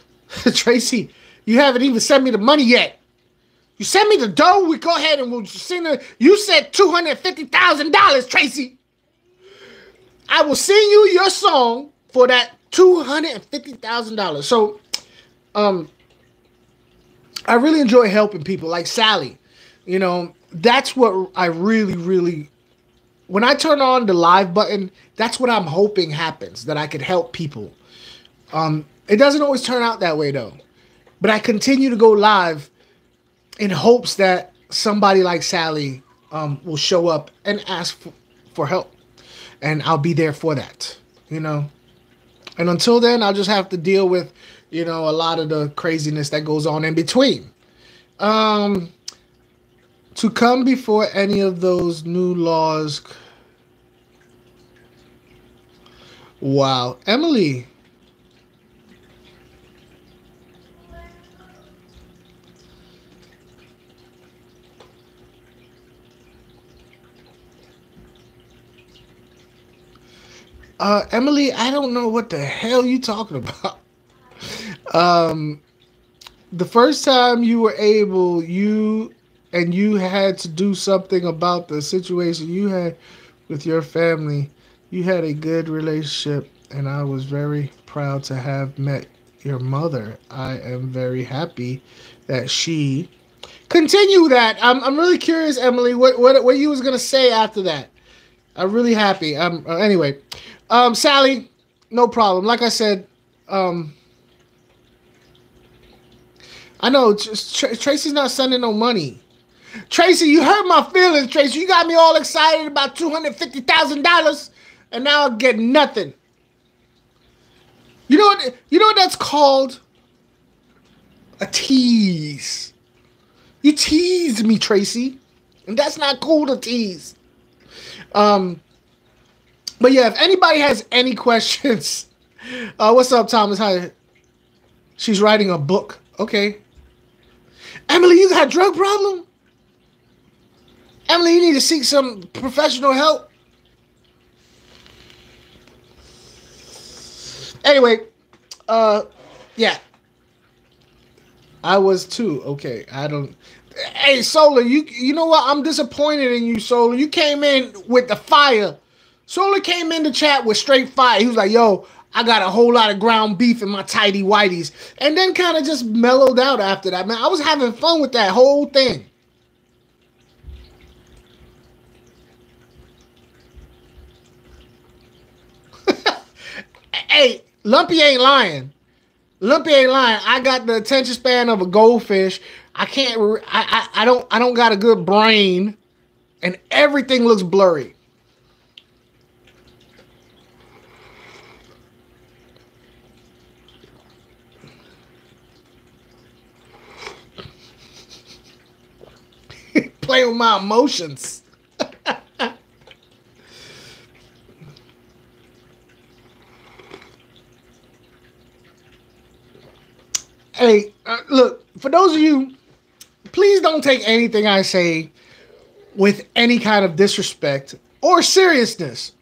Tracy, you haven't even sent me the money yet. You send me the dough, we go ahead and we'll send it. You said two hundred fifty thousand dollars, Tracy. I will send you your song for that two hundred and fifty thousand dollars. So, um, I really enjoy helping people like Sally. You know, that's what I really, really. When I turn on the live button, that's what I'm hoping happens. That I could help people. Um, it doesn't always turn out that way though, but I continue to go live in hopes that somebody like Sally um, will show up and ask for, for help, and I'll be there for that. You know. And until then, I'll just have to deal with, you know, a lot of the craziness that goes on in between. Um, to come before any of those new laws. Wow, Emily. Uh, Emily, I don't know what the hell you talking about. Um, the first time you were able, you and you had to do something about the situation you had with your family. You had a good relationship, and I was very proud to have met your mother. I am very happy that she continue that. I'm, I'm really curious, Emily, what, what what you was gonna say after that. I'm really happy. Um. Anyway, um, Sally, no problem. Like I said, um, I know Tr- Tracy's not sending no money. Tracy, you hurt my feelings, Tracy. You got me all excited about two hundred fifty thousand dollars, and now I get nothing. You know what? You know what that's called? A tease. You teased me, Tracy, and that's not cool to tease. Um, but yeah, if anybody has any questions, uh, what's up, Thomas? Hi. She's writing a book. Okay. Emily, you got a drug problem? Emily, you need to seek some professional help. Anyway, uh, yeah. I was too. Okay, I don't. Hey, Solar, you you know what? I'm disappointed in you, Solar. You came in with the fire. Solar came in the chat with straight fire. He was like, "Yo, I got a whole lot of ground beef in my tidy whiteys," and then kind of just mellowed out after that. Man, I was having fun with that whole thing. Hey, Lumpy ain't lying. Lumpy ain't lying. I got the attention span of a goldfish. I can't. I, I I don't. I don't got a good brain, and everything looks blurry. Play with my emotions. Hey, uh, look, for those of you, please don't take anything I say with any kind of disrespect or seriousness.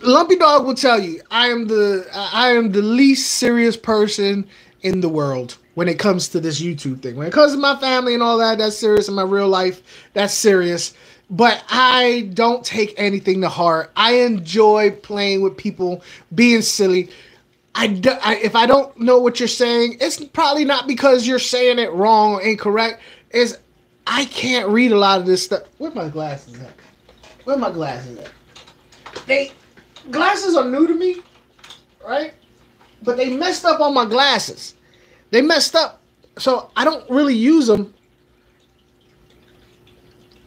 Lumpy Dog will tell you I am the I am the least serious person in the world when it comes to this YouTube thing. When it comes to my family and all that, that's serious. In my real life, that's serious. But I don't take anything to heart. I enjoy playing with people, being silly. I, do, I, if I don't know what you're saying, it's probably not because you're saying it wrong or incorrect. Is I can't read a lot of this stuff. Where my glasses at? Where my glasses at? They glasses are new to me, right? But they messed up on my glasses. They messed up, so I don't really use them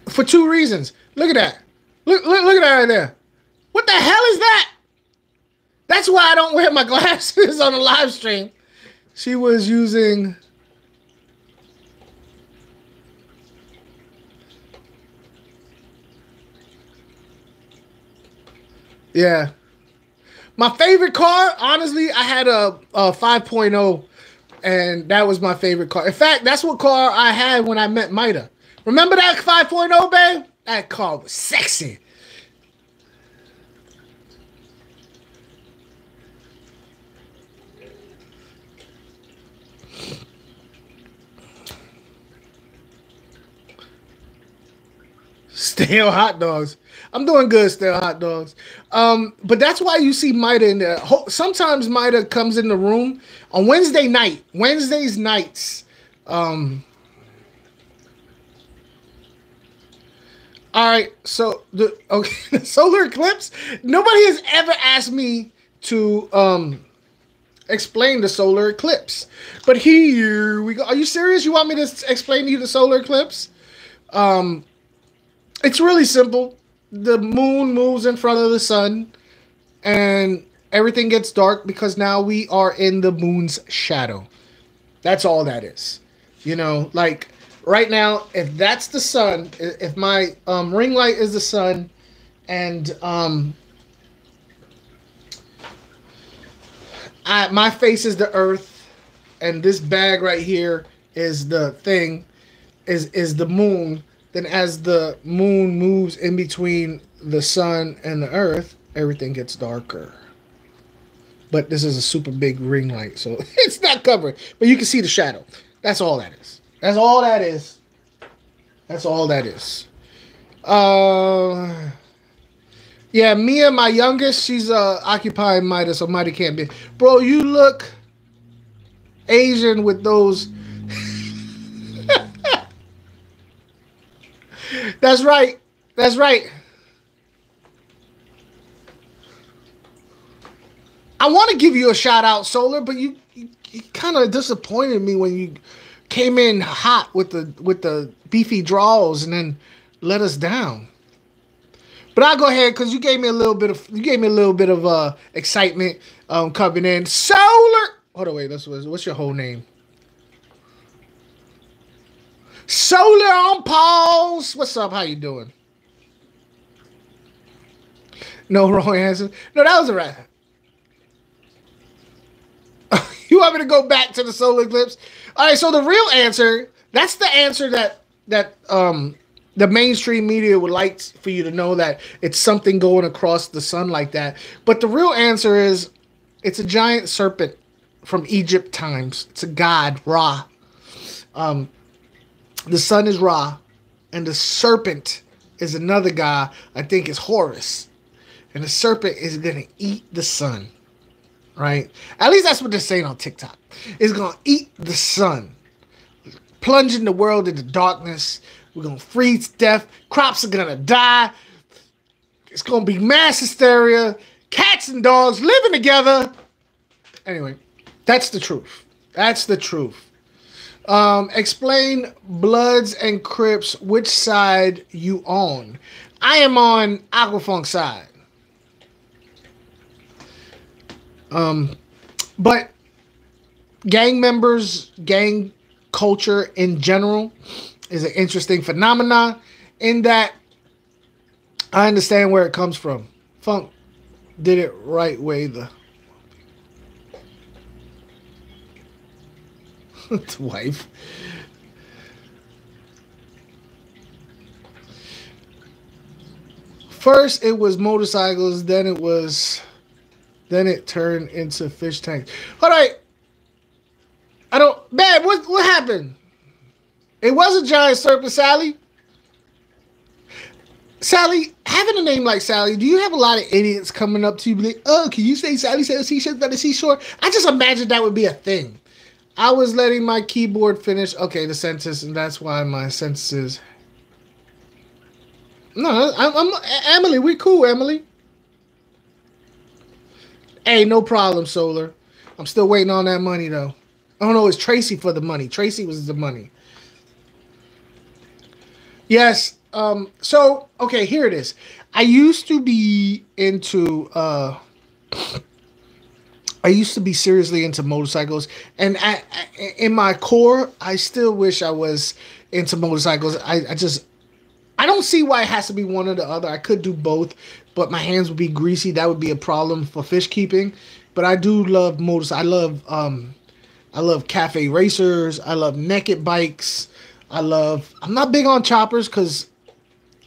for two reasons. Look at that. Look, look, look at that right there. What the hell is that? That's why I don't wear my glasses on a live stream. She was using. Yeah. My favorite car, honestly, I had a, a 5.0, and that was my favorite car. In fact, that's what car I had when I met Mida. Remember that 5.0, babe? That car was sexy. Stale hot dogs. I'm doing good, stale hot dogs. Um, but that's why you see Mida in there. Sometimes Mida comes in the room on Wednesday night. Wednesdays nights. Um, all right, so the okay, solar eclipse. Nobody has ever asked me to um explain the solar eclipse, but here we go. Are you serious? You want me to explain to you the solar eclipse? Um, it's really simple. The moon moves in front of the sun, and everything gets dark because now we are in the moon's shadow. That's all that is. You know, like right now, if that's the sun, if my um, ring light is the sun, and um, I, my face is the earth, and this bag right here is the thing, is is the moon then as the moon moves in between the sun and the earth, everything gets darker. But this is a super big ring light, so it's not covered. But you can see the shadow. That's all that is. That's all that is. That's all that is. Uh yeah, Mia, my youngest, she's uh occupying Midas, so Mida can't be. Bro, you look Asian with those That's right. That's right. I want to give you a shout out, Solar, but you, you, you kind of disappointed me when you came in hot with the with the beefy draws and then let us down. But I'll go ahead because you gave me a little bit of you gave me a little bit of uh excitement um coming in. Solar. Hold on, wait. Let's, what's your whole name? Solar on pause. What's up? How you doing? No wrong answer. No, that was a rat. you want me to go back to the solar eclipse? All right. So the real answer. That's the answer that that um the mainstream media would like for you to know that it's something going across the sun like that. But the real answer is it's a giant serpent from Egypt times. It's a god, Ra. Um, the sun is Ra, and the serpent is another guy, I think is Horus. And the serpent is to eat the sun, right? At least that's what they're saying on TikTok. It's to eat the sun, plunging the world into darkness we're gonna freeze death. Crops are gonna die. It's gonna be mass hysteria. Cats and dogs living together. Anyway, that's the truth. That's the truth. Um, explain Bloods and Crips which side you on. I am on Aquafunk side. Um, but gang members, gang culture in general is an interesting phenomenon in that I understand where it comes from. Funk did it right way the wife. First it was motorcycles, then it was then it turned into fish tanks. All right. I don't man, what what happened? It was a giant serpent, Sally. Sally, having a name like Sally, do you have a lot of idiots coming up to you like, oh, can you say Sally said seashell by the seashore? I just imagine that would be a thing. I was letting my keyboard finish. Okay, the sentence, and that's why my sentences. No, I'm, I'm Emily. We cool, Emily. Hey, no problem, Solar. I'm still waiting on that money though. Oh no, it's Tracy for the money. Tracy was the money. Yes. Um, so okay, here it is. I used to be into uh I used to be seriously into motorcycles, and I, I, in my core, I still wish I was into motorcycles. I, I just I don't see why it has to be one or the other. I could do both, but my hands would be greasy. That would be a problem for fish keeping. But I do love motors. I love um, I love cafe racers. I love naked bikes. I love. I'm not big on choppers because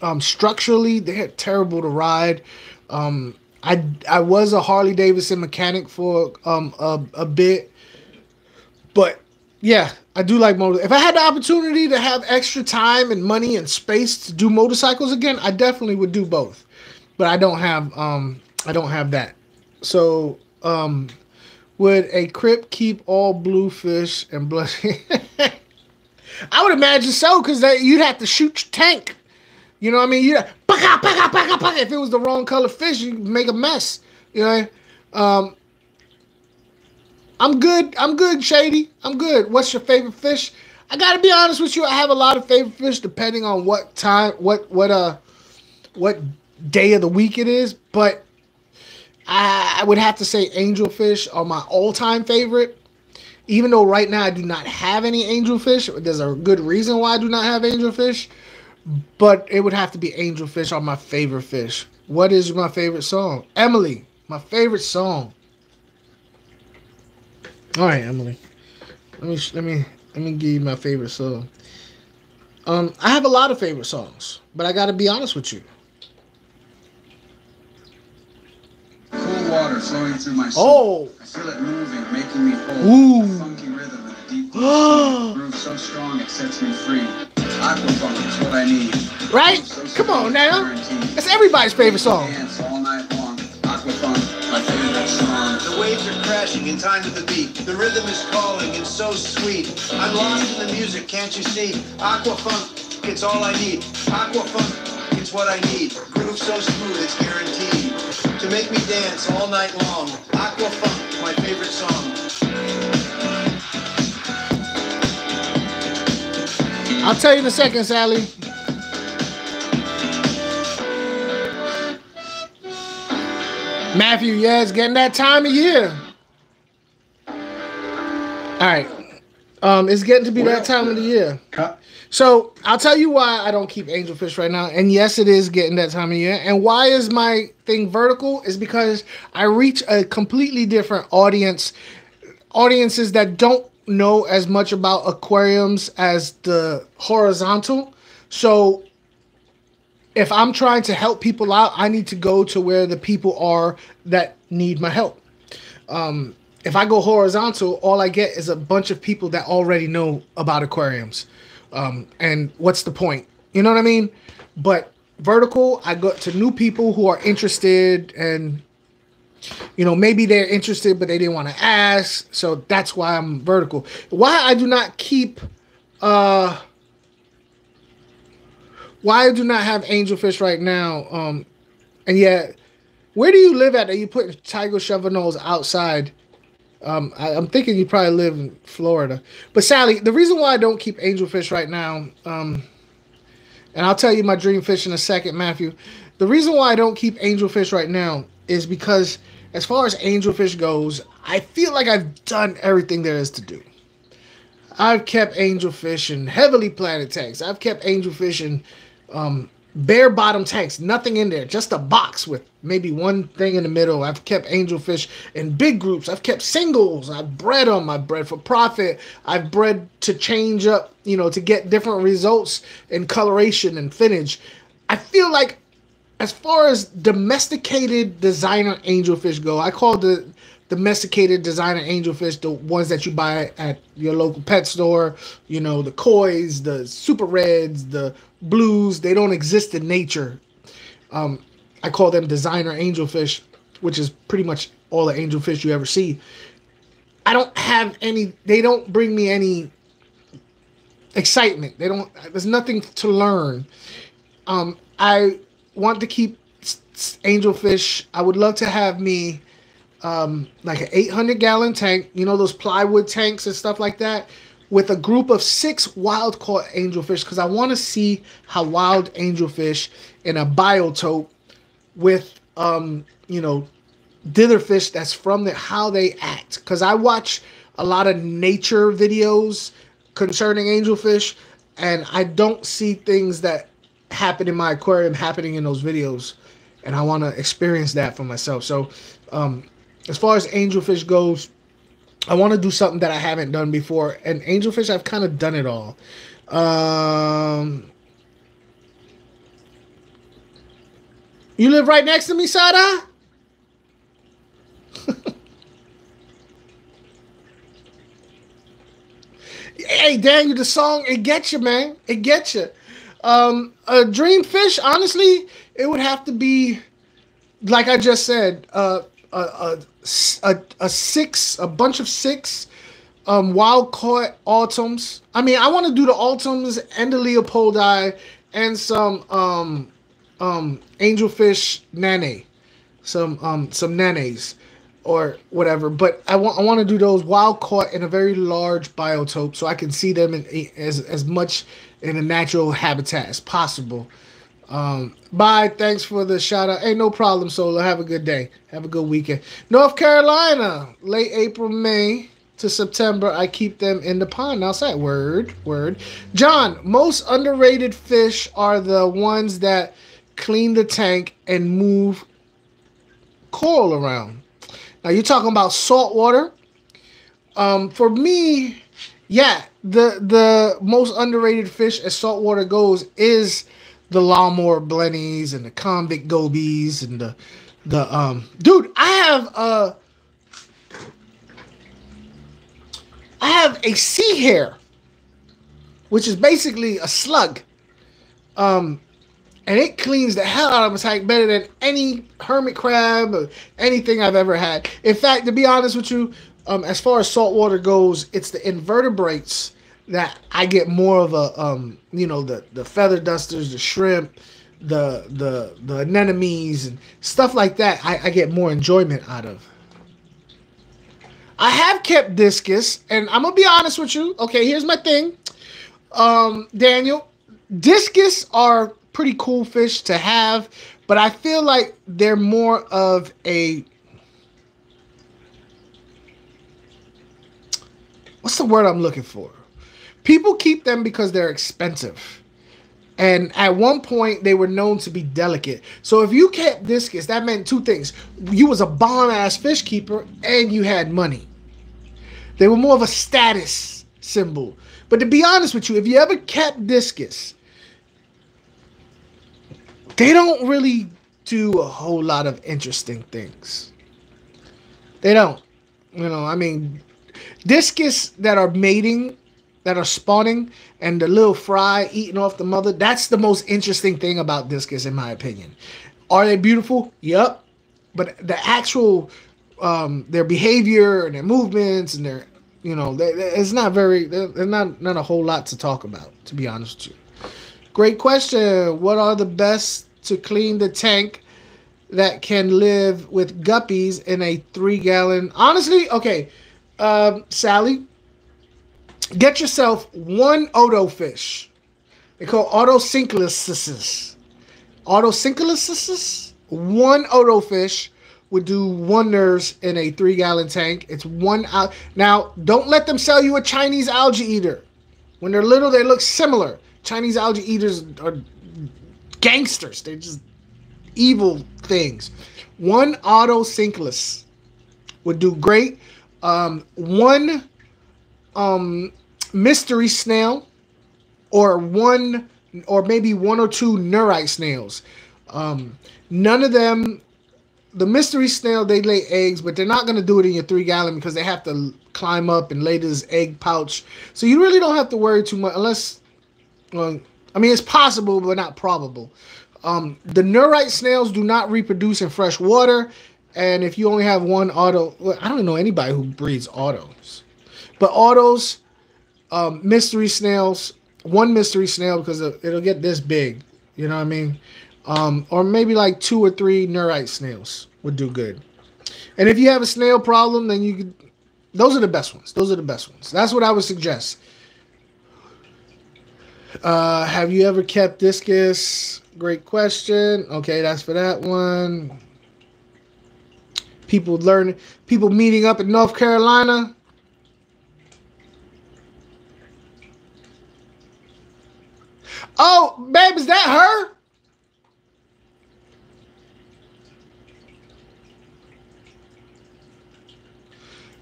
um, structurally they're terrible to ride. Um, I I was a Harley Davidson mechanic for um, a, a bit, but yeah, I do like motor. If I had the opportunity to have extra time and money and space to do motorcycles again, I definitely would do both. But I don't have um I don't have that. So um would a crip keep all bluefish and blood? I would imagine so, because you'd have to shoot your tank. You know what I mean? Baka. if it was the wrong color fish, you make a mess. You know. Um, I'm good. I'm good, Shady. I'm good. What's your favorite fish? I gotta be honest with you. I have a lot of favorite fish depending on what time, what what uh, what day of the week it is. But I, I would have to say angelfish are my all-time favorite even though right now I do not have any angelfish, there's a good reason why I do not have angelfish, but it would have to be angelfish on my favorite fish. What is my favorite song? Emily, my favorite song. All right, Emily. Let me let me let me give you my favorite song. Um, I have a lot of favorite songs, but I got to be honest with you. Cool water flowing through my soul. Oh. I feel it moving, making me whole. Ooh. A funky rhythm and a deep groove so strong it sets me free. Right? Come on now. That's everybody's favorite song. My favorite song. The waves are crashing in time to the beat. The rhythm is calling and so sweet. I'm lost in the music, can't you see? Aquafunk, it's all I need. Aquafunk it's what I need. Groove so smooth, it's guaranteed. To make me dance all night long. Aquafunk, my favorite song. I'll tell you in a second, Sally. Matthew, yeah, it's getting that time of year. All right. Um, it's getting to be that time of the year. So I'll tell you why I don't keep angelfish right now. And yes, it is getting that time of year. And why is my thing vertical? Is because I reach a completely different audience, audiences that don't know as much about aquariums as the horizontal. So if I'm trying to help people out, I need to go to where the people are that need my help. Um, if I go horizontal, all I get is a bunch of people that already know about aquariums. Um, and what's the point? You know what I mean? But vertical, I go to new people who are interested and you know maybe they're interested but they didn't want to ask so that's why i'm vertical. Why i do not keep uh why I do not have angelfish right now um and yet where do you live at that you put tiger chevronnels outside? Um I, i'm thinking you probably live in florida. But sally the reason why i don't keep angelfish right now um and i'll tell you my dream fish in a second matthew. The reason why i don't keep angelfish right now is because as far as angelfish goes, I feel like I've done everything there is to do. I've kept angelfish in heavily planted tanks. I've kept angelfish in um, bare bottom tanks, nothing in there, just a box with maybe one thing in the middle. I've kept angelfish in big groups. I've kept singles. I've bred them. I've bred for profit. I've bred to change up, you know, to get different results in coloration and finish. I feel like as far as domesticated designer angelfish go, I call the domesticated designer angelfish the ones that you buy at your local pet store. You know, the kois, the super reds, the blues. They don't exist in nature. Um, I call them designer angelfish, which is pretty much all the angelfish you ever see. I don't have any. They don't bring me any excitement. They don't. There's nothing to learn. Um, I want to keep angelfish. I would love to have me um, like an 800 gallon tank, you know, those plywood tanks and stuff like that, with a group of six wild caught angelfish because I want to see how wild angelfish in a biotope with, um, you know, ditherfish that's from the how they act. Because I watch a lot of nature videos concerning angelfish, and I don't see things that happen in my aquarium happening in those videos and i want to experience that for myself. So um as far as angelfish goes i want to do something that i haven't done before and angelfish i've kind of done it all. Um you live right next to me sada? Hey dang you the song it gets you man. It gets you um, a dream fish, honestly, it would have to be, like I just said, uh, a, a, a, a six, a bunch of six um, wild caught altums. I mean, I want to do the altums and the leopoldi and some um, um, angelfish nane, some um, some nanes or whatever. But I want I want to do those wild caught in a very large biotope so I can see them in, as as much in a natural habitat as possible. Um, bye. Thanks for the shout out. Hey, no problem, Solo. Have a good day. Have a good weekend. North Carolina, late April, May to September. I keep them in the pond. That word, word. John, most underrated fish are the ones that clean the tank and move coral around. Now you're talking about salt water. Um, for me, yeah, the the most underrated fish as saltwater goes is the lawnmower blennies and the convict gobies and the the um dude i have a i have a sea hare which is basically a slug. Um and it cleans the hell out of a tank better than any hermit crab or anything i've ever had. In fact to be honest with you um, as far as saltwater goes, it's the invertebrates that I get more of a um, you know, the the feather dusters, the shrimp, the the the anemones and stuff like that. I, I get more enjoyment out of. I have kept discus, and I'm gonna be honest with you. Okay, here's my thing, um, Daniel. Discus are pretty cool fish to have, but I feel like they're more of a what's the word I'm looking for? People keep them because they're expensive. And at one point, they were known to be delicate. So if you kept discus, that meant two things: you was a bomb ass fish keeper, and you had money. They were more of a status symbol. But to be honest with you, if you ever kept discus, they don't really do a whole lot of interesting things. They don't. You know, I mean, discus that are mating that are spawning and the little fry eating off the mother. That's the most interesting thing about discus, in my opinion. Are they beautiful? Yep. But the actual um, their behavior and their movements and their you know they, it's not very there's not not a whole lot to talk about to be honest with you. Great question. What are the best to clean the tank that can live with guppies in a three gallon? Honestly, okay, um, Sally, get yourself one Odo fish. They call autosynchrosis. Autosynchrosis. One Odo fish would do wonders in a three gallon tank. It's one out. Now, don't let them sell you a Chinese algae eater. When they're little, they look similar. Chinese algae eaters are gangsters. They're just evil things. One autosynchrosis would do great. Um, one um, mystery snail or one or maybe one or two nerite snails. Um, none of them, the mystery snail, they lay eggs, but they're not going to do it in your three gallon because they have to climb up and lay this egg pouch. So you really don't have to worry too much unless, well, I mean, it's possible, but not probable. Um, the nerite snails do not reproduce in fresh water. And if you only have one auto, well, I don't know anybody who breeds autos, but autos, um, mystery snails, one mystery snail because it'll get this big. You know what I mean? Um, or maybe like two or three nerite snails would do good. And if you have a snail problem, then you could. Those are the best ones. Those are the best ones. That's what I would suggest. Uh, have you ever kept discus? Great question. Okay, that's for that one. People learning, people meeting up in North Carolina. Oh, babe, is that her?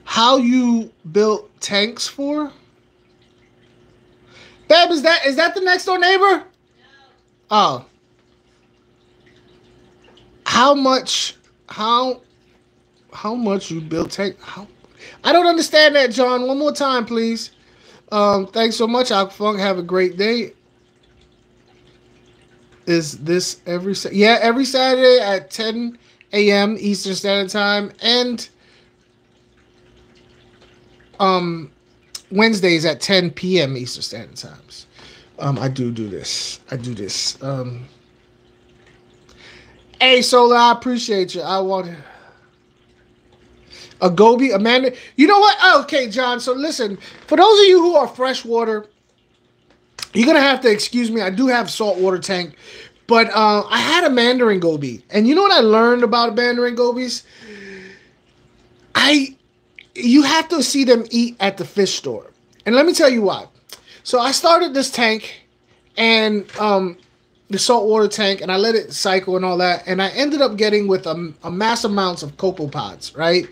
How you built tanks for? Babe, is that is that the next door neighbor? No. Oh. How much how how much you built tank how I don't understand that, John. One more time, please. Um, thanks so much, Aquafunk. Have a great day. Is this every yeah every Saturday at 10 a.m. Eastern Standard Time and um Wednesdays at 10 p.m. Eastern Standard Times. Um, I do do this. I do this. Um, hey, Solar, I appreciate you. I want a goby, Amanda. You know what? Okay, John. So listen, for those of you who are freshwater, you're gonna have to excuse me. I do have saltwater tank, but uh, I had a mandarin goby, and you know what I learned about mandarin gobies? I you have to see them eat at the fish store. And let me tell you why. So I started this tank and um, the saltwater tank, and I let it cycle and all that, and I ended up getting with a, a mass amounts of copepods, right?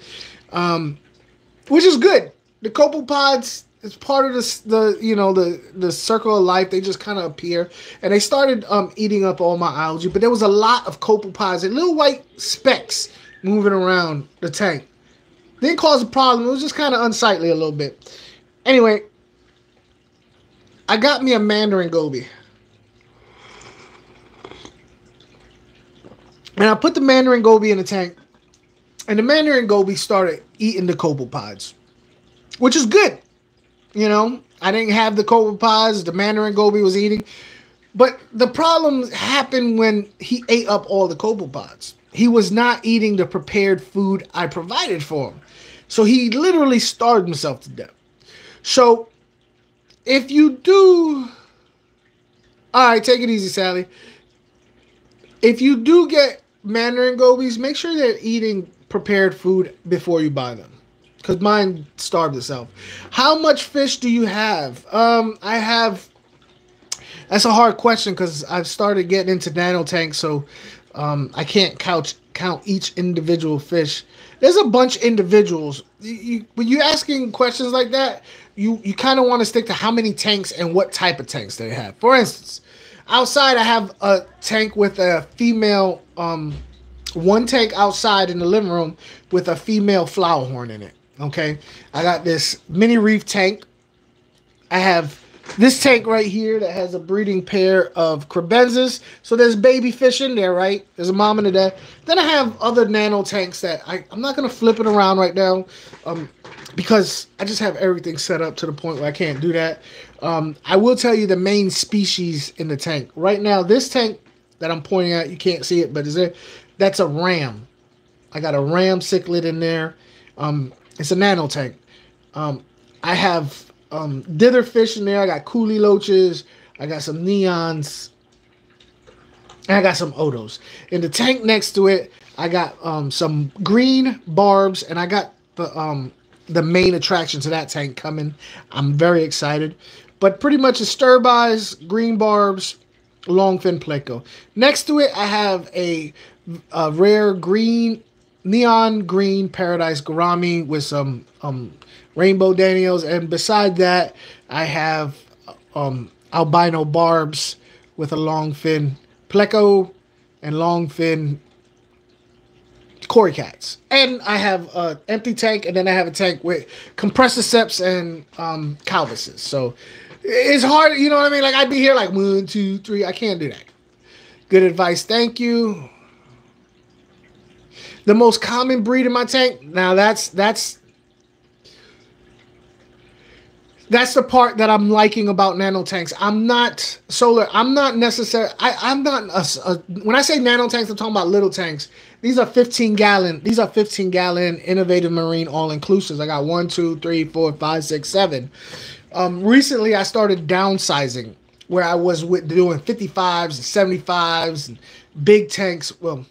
Um, which is good. The copepods is part of the, the you know the the circle of life. They just kind of appear, and they started um, eating up all my algae. But there was a lot of copepods and little white specks moving around the tank. Didn't cause a problem. It was just kind of unsightly a little bit. Anyway, I got me a Mandarin Goby. And I put the Mandarin Goby in the tank. And the Mandarin Goby started eating the copepods, which is good. You know, I didn't have the cobra copepods. The Mandarin Goby was eating. But the problem happened when he ate up all the copepods. He was not eating the prepared food I provided for him. So he literally starved himself to death. So if you do all right, take it easy, Sally. If you do get Mandarin gobies, make sure they're eating prepared food before you buy them. Because mine starved itself. How much fish do you have? Um, I have. That's a hard question because I've started getting into nano tanks, so um, I can't count count each individual fish. There's a bunch of individuals. You, you, when you're asking questions like that, you you kind of want to stick to how many tanks and what type of tanks they have. For instance, outside I have a tank with a female um one tank outside in the living room with a female flower horn in it. Okay, I got this mini reef tank. I have this tank right here that has a breeding pair of kribensis. So there's baby fish in there, right? There's a mom and a dad. Then I have other nano tanks that I, I'm not gonna flip it around right now. Um, because I just have everything set up to the point where I can't do that. Um, I will tell you the main species in the tank. Right now, this tank that I'm pointing at, you can't see it, but is there? That's a ram. I got a ram cichlid in there. Um, it's a nano tank. Um, I have um, dither fish in there. I got kuhli loaches. I got some neons. And I got some odos. In the tank next to it, I got um, some green barbs, and I got the um, the main attraction to that tank coming. I'm very excited. But pretty much it's sterbais, green barbs, longfin pleco. Next to it, I have a, a rare green, neon green paradise gourami with some um, rainbow daniels, And beside that, I have um, albino barbs with a long fin pleco and long fin Cory cats. And I have an empty tank, and then I have a tank with compressor compressiceps and um, calvuses. So it's hard, you know what I mean? Like I'd be here like one, two, three. I can't do that. Good advice. Thank you. The most common breed in my tank. Now that's that's that's the part that I'm liking about nano tanks. I'm not solar. I'm not necessary. I, I'm not a, a, when I say nano tanks, I'm talking about little tanks. These are 15 gallon. These are 15 gallon innovative marine all inclusives. I got one, two, three, four, five, six, seven. Um, recently, I started downsizing where I was with doing 55s and 75s and big tanks. Well,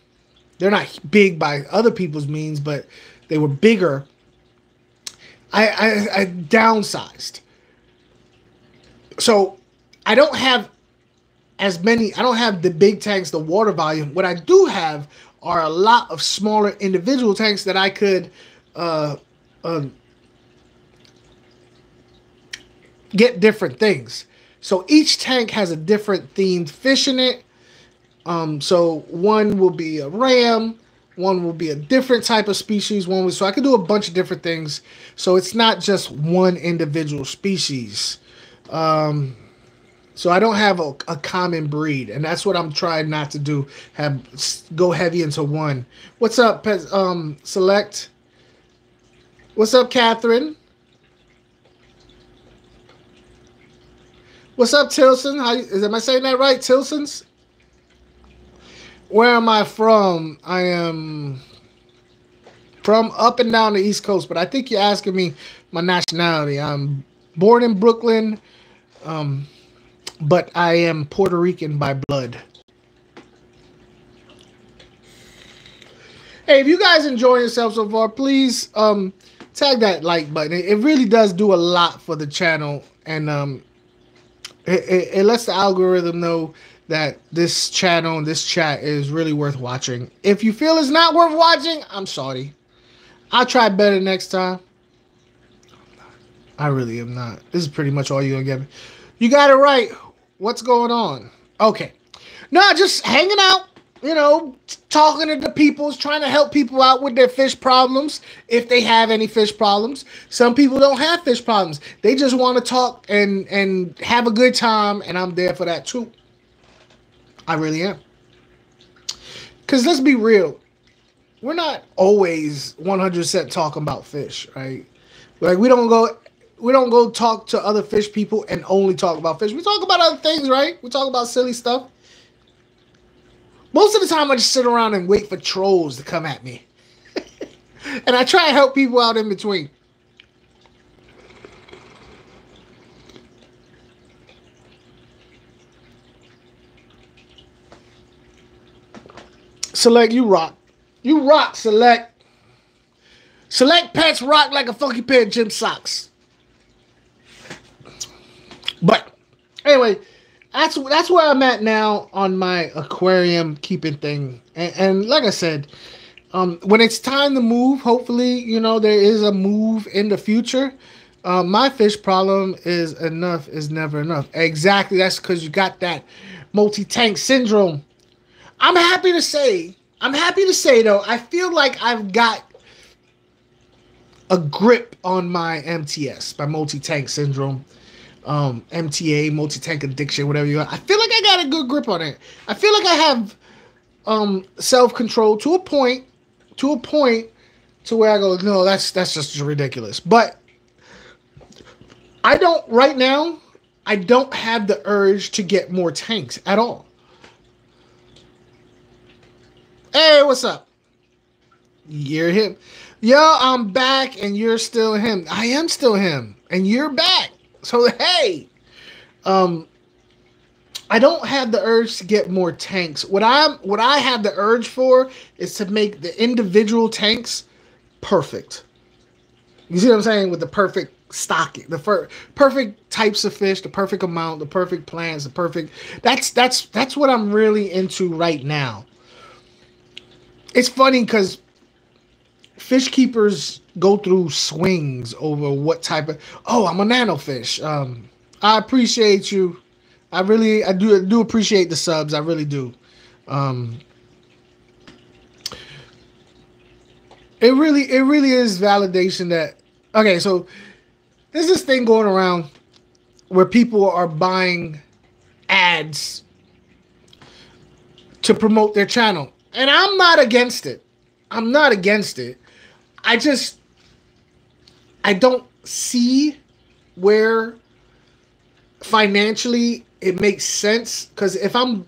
they're not big by other people's means, but they were bigger. I, I, I downsized. So I don't have as many, I don't have the big tanks, the water volume. What I do have are a lot of smaller individual tanks that I could uh, uh, get different things. So each tank has a different themed fish in it. Um, so one will be a ram, one will be a different type of species. One so I can do a bunch of different things. So it's not just one individual species. Um, so I don't have a, a, common breed, and that's what I'm trying not to do. Have go heavy into one. What's up, um, select? What's up, Catherine? What's up, Tilson? How is am I saying that right, Tilsons? Where am I from? I am from up and down the East Coast, but I think you're asking me my nationality. I'm born in Brooklyn. Um, but I am Puerto Rican by blood. Hey, if you guys enjoy yourself so far, please um, tag that like button. It, really does do a lot for the channel, and um, it, it, it lets the algorithm know that this channel and this chat is really worth watching. If you feel it's not worth watching, I'm sorry. I'll try better next time. I really am not. This is pretty much all you're gonna get. You got it right. What's going on? Okay. No, just hanging out, you know, talking to the people, trying to help people out with their fish problems if they have any fish problems. Some people don't have fish problems. They just want to talk and and have a good time and I'm there for that too. I really am. Cuz let's be real. We're not always 100% talking about fish, right? Like we don't go we don't go talk to other fish people and only talk about fish. We talk about other things, right? We talk about silly stuff. Most of the time, I just sit around and wait for trolls to come at me, and I try to help people out in between. Select, you rock. You rock, Select. Select pets rock like a funky pair of gym socks. But anyway, that's that's where I'm at now on my aquarium keeping thing. And, and like I said, um, when it's time to move, hopefully, you know, there is a move in the future. Uh, my fish problem is enough is never enough. Exactly. That's because you got that multi tank syndrome. I'm happy to say, I'm happy to say though, I feel like I've got a grip on my MTS, my multi tank syndrome, um, MTA, multi tank addiction, whatever you want. I feel like I got a good grip on it. I feel like I have um, self control to a point, to a point to where I go, no, that's that's just ridiculous. But I don't right now. I don't have the urge to get more tanks at all. Hey, what's up? You're him. Yo, I'm back and you're still him. I am still him and you're back. So hey, um I don't have the urge to get more tanks. What I'm what I have the urge for is to make the individual tanks perfect. You see what I'm saying with the perfect stocking, the fir- perfect types of fish, the perfect amount, the perfect plants, the perfect That's that's that's what I'm really into right now it's funny because fish keepers go through swings over what type of oh i'm a nano fish. Um i appreciate you. I really i do I do appreciate the subs. I really do. Um it really it really is validation that okay so there's this thing going around where people are buying ads to promote their channel and I'm not against it. I'm not against it. I just I don't see where financially it makes sense because if I'm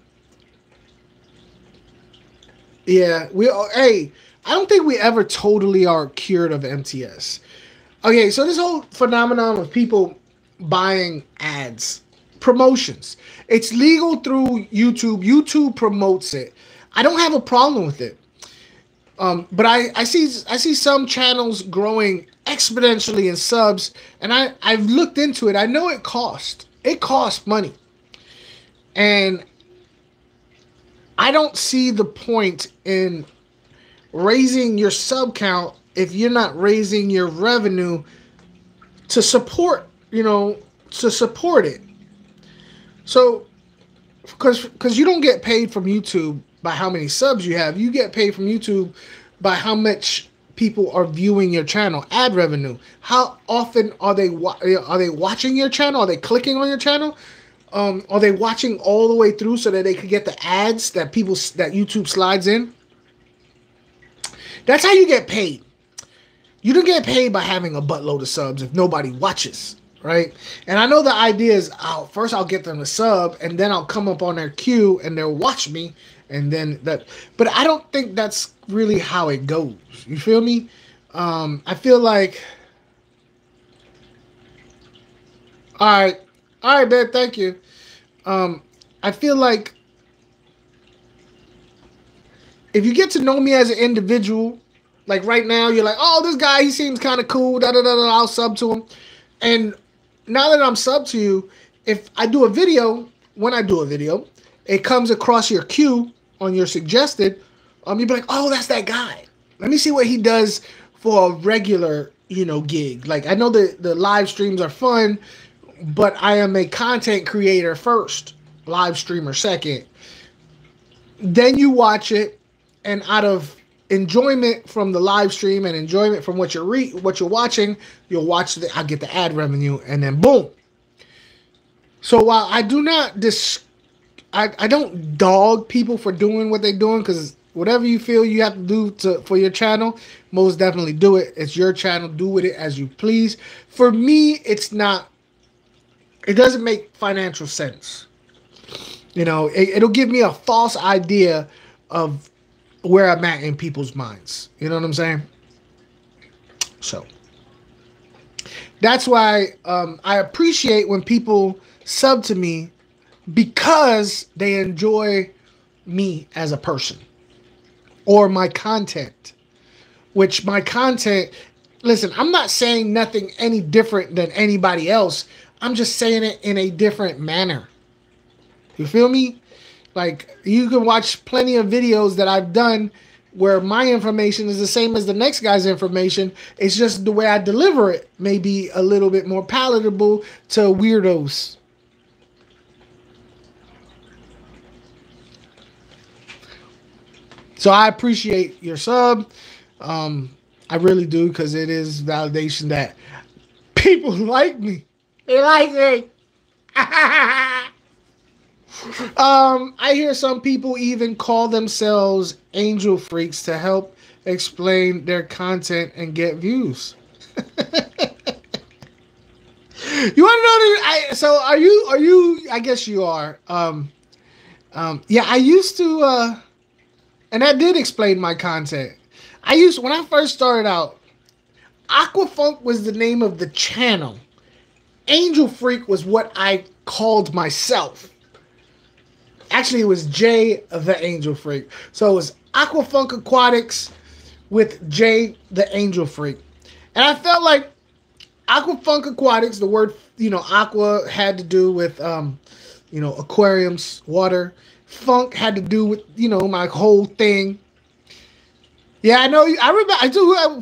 yeah, we oh, hey, I don't think we ever totally are cured of MTS. Okay, so this whole phenomenon of people buying ads, promotions. It's legal through YouTube. YouTube promotes it. I don't have a problem with it. Um, but I, I see I see some channels growing exponentially in subs, and I I've looked into it. I know it cost it costs money, and I don't see the point in raising your sub count if you're not raising your revenue to support you know to support it. So because because you don't get paid from YouTube by how many subs you have. You get paid from YouTube by how much people are viewing your channel, ad revenue. How often are they are they watching your channel? Are they clicking on your channel? Um, are they watching all the way through so that they could get the ads that people that YouTube slides in? That's how you get paid. You don't get paid by having a buttload of subs if nobody watches, right? And I know the idea is, I'll first I'll get them to sub, and then I'll come up on their queue and they'll watch me, and then that but i don't think that's really how it goes. You feel me? Um i feel like all right all right man thank you. Um i feel like if you get to know me as an individual like right now you're like oh this guy he seems kind of cool da, da, da, da, i'll sub to him. And now that i'm sub to you if i do a video when i do a video it comes across your queue on your suggested, um, you'd be like, oh, that's that guy. Let me see what he does for a regular, you know, gig. Like I know the the live streams are fun, but I am a content creator first, live streamer second. Then you watch it, and out of enjoyment from the live stream and enjoyment from what you're re- what you're watching, you'll watch the I get the ad revenue, and then boom. So while I do not dis I, I don't dog people for doing what they're doing because Whatever you feel you have to do to for your channel, most definitely do it. It's your channel. Do with it as you please. For me, it's not. It doesn't make financial sense. You know, it, it'll give me a false idea of where I'm at in people's minds. You know what I'm saying? So that's why um, I appreciate when people sub to me because they enjoy me as a person or my content. Which my content, listen, I'm not saying nothing any different than anybody else. I'm just saying it in a different manner. You feel me? Like you can watch plenty of videos that I've done where my information is the same as the next guy's information. It's just the way I deliver it may be a little bit more palatable to weirdos. So I appreciate your sub. Um, I really do because it is validation that people like me. They like me. um, I hear some people even call themselves angel freaks to help explain their content and get views. you want to know? I, so are you? Are you? I guess you are. Um, um, yeah, I used to, uh, and that did explain my content. I used when I first started out. Aquafunk was the name of the channel. Angel Freak was what I called myself. Actually, it was Jay the Angel Freak. So it was Aquafunk Aquatics with Jay the Angel Freak. And I felt like Aquafunk Aquatics, the word, you know, aqua had to do with, um, you know, aquariums, water. Funk had to do with, you know, my whole thing. Yeah, I know. I remember. I do. I,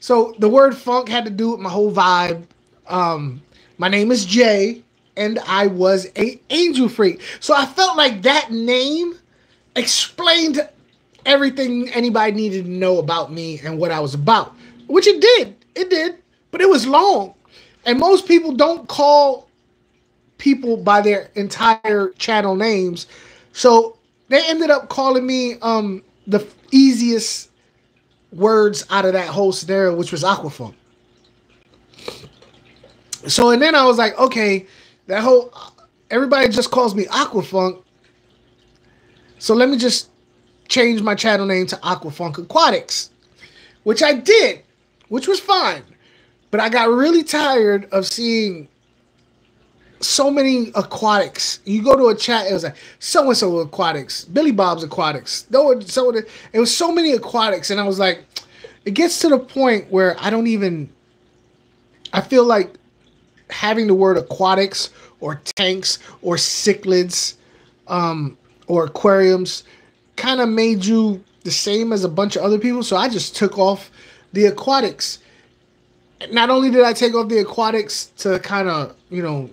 so the word funk had to do with my whole vibe. Um, my name is Jay and I was a angel freak. So I felt like that name explained everything anybody needed to know about me and what I was about, which it did. It did, but it was long. And most people don't call people by their entire channel names. So they ended up calling me um the easiest words out of that whole scenario, which was Aquafunk. So and then I was like, okay, that whole everybody just calls me Aquafunk. So let me just change my channel name to Aquafunk Aquatics, which I did, which was fine. But I got really tired of seeing so many aquatics. You go to a chat, it was like so and so aquatics, Billy Bob's aquatics. No, so it was so many aquatics, and I was like, it gets to the point where I don't even. I feel like having the word aquatics or tanks or cichlids um, or aquariums kind of made you the same as a bunch of other people. So I just took off the aquatics. Not only did I take off the aquatics to kind of you know,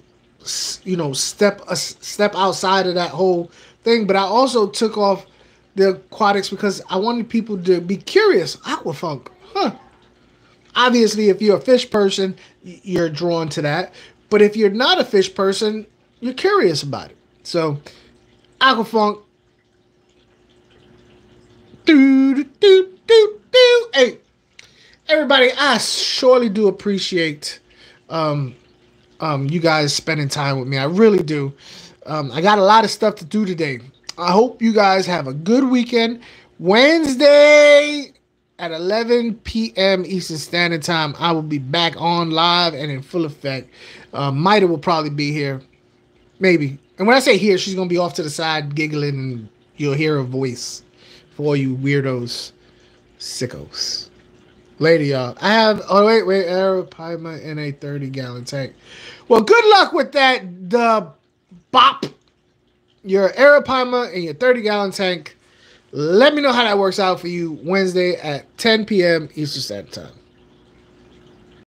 you know, step a step outside of that whole thing, but I also took off the aquatics because I wanted people to be curious. Aquafunk, huh? Obviously, if you're a fish person, you're drawn to that. But if you're not a fish person, you're curious about it. So, Aquafunk. Do, do, do, do, do. Hey, everybody, I surely do appreciate um, um, you guys spending time with me. I really do. Um, I got a lot of stuff to do today. I hope you guys have a good weekend. Wednesday, at 11 p.m. Eastern Standard Time. I will be back on live and in full effect. Uh, Maida will probably be here, maybe. And when I say here, she's gonna be off to the side giggling, and you'll hear her voice for you weirdos, sickos. Later, y'all. I have. Oh wait, wait. Arapaima in a 30 gallon tank. Well, good luck with that. The bop. Your Arapaima in your 30 gallon tank let me know how that works out for you Wednesday at 10 p.m. Eastern Standard Time.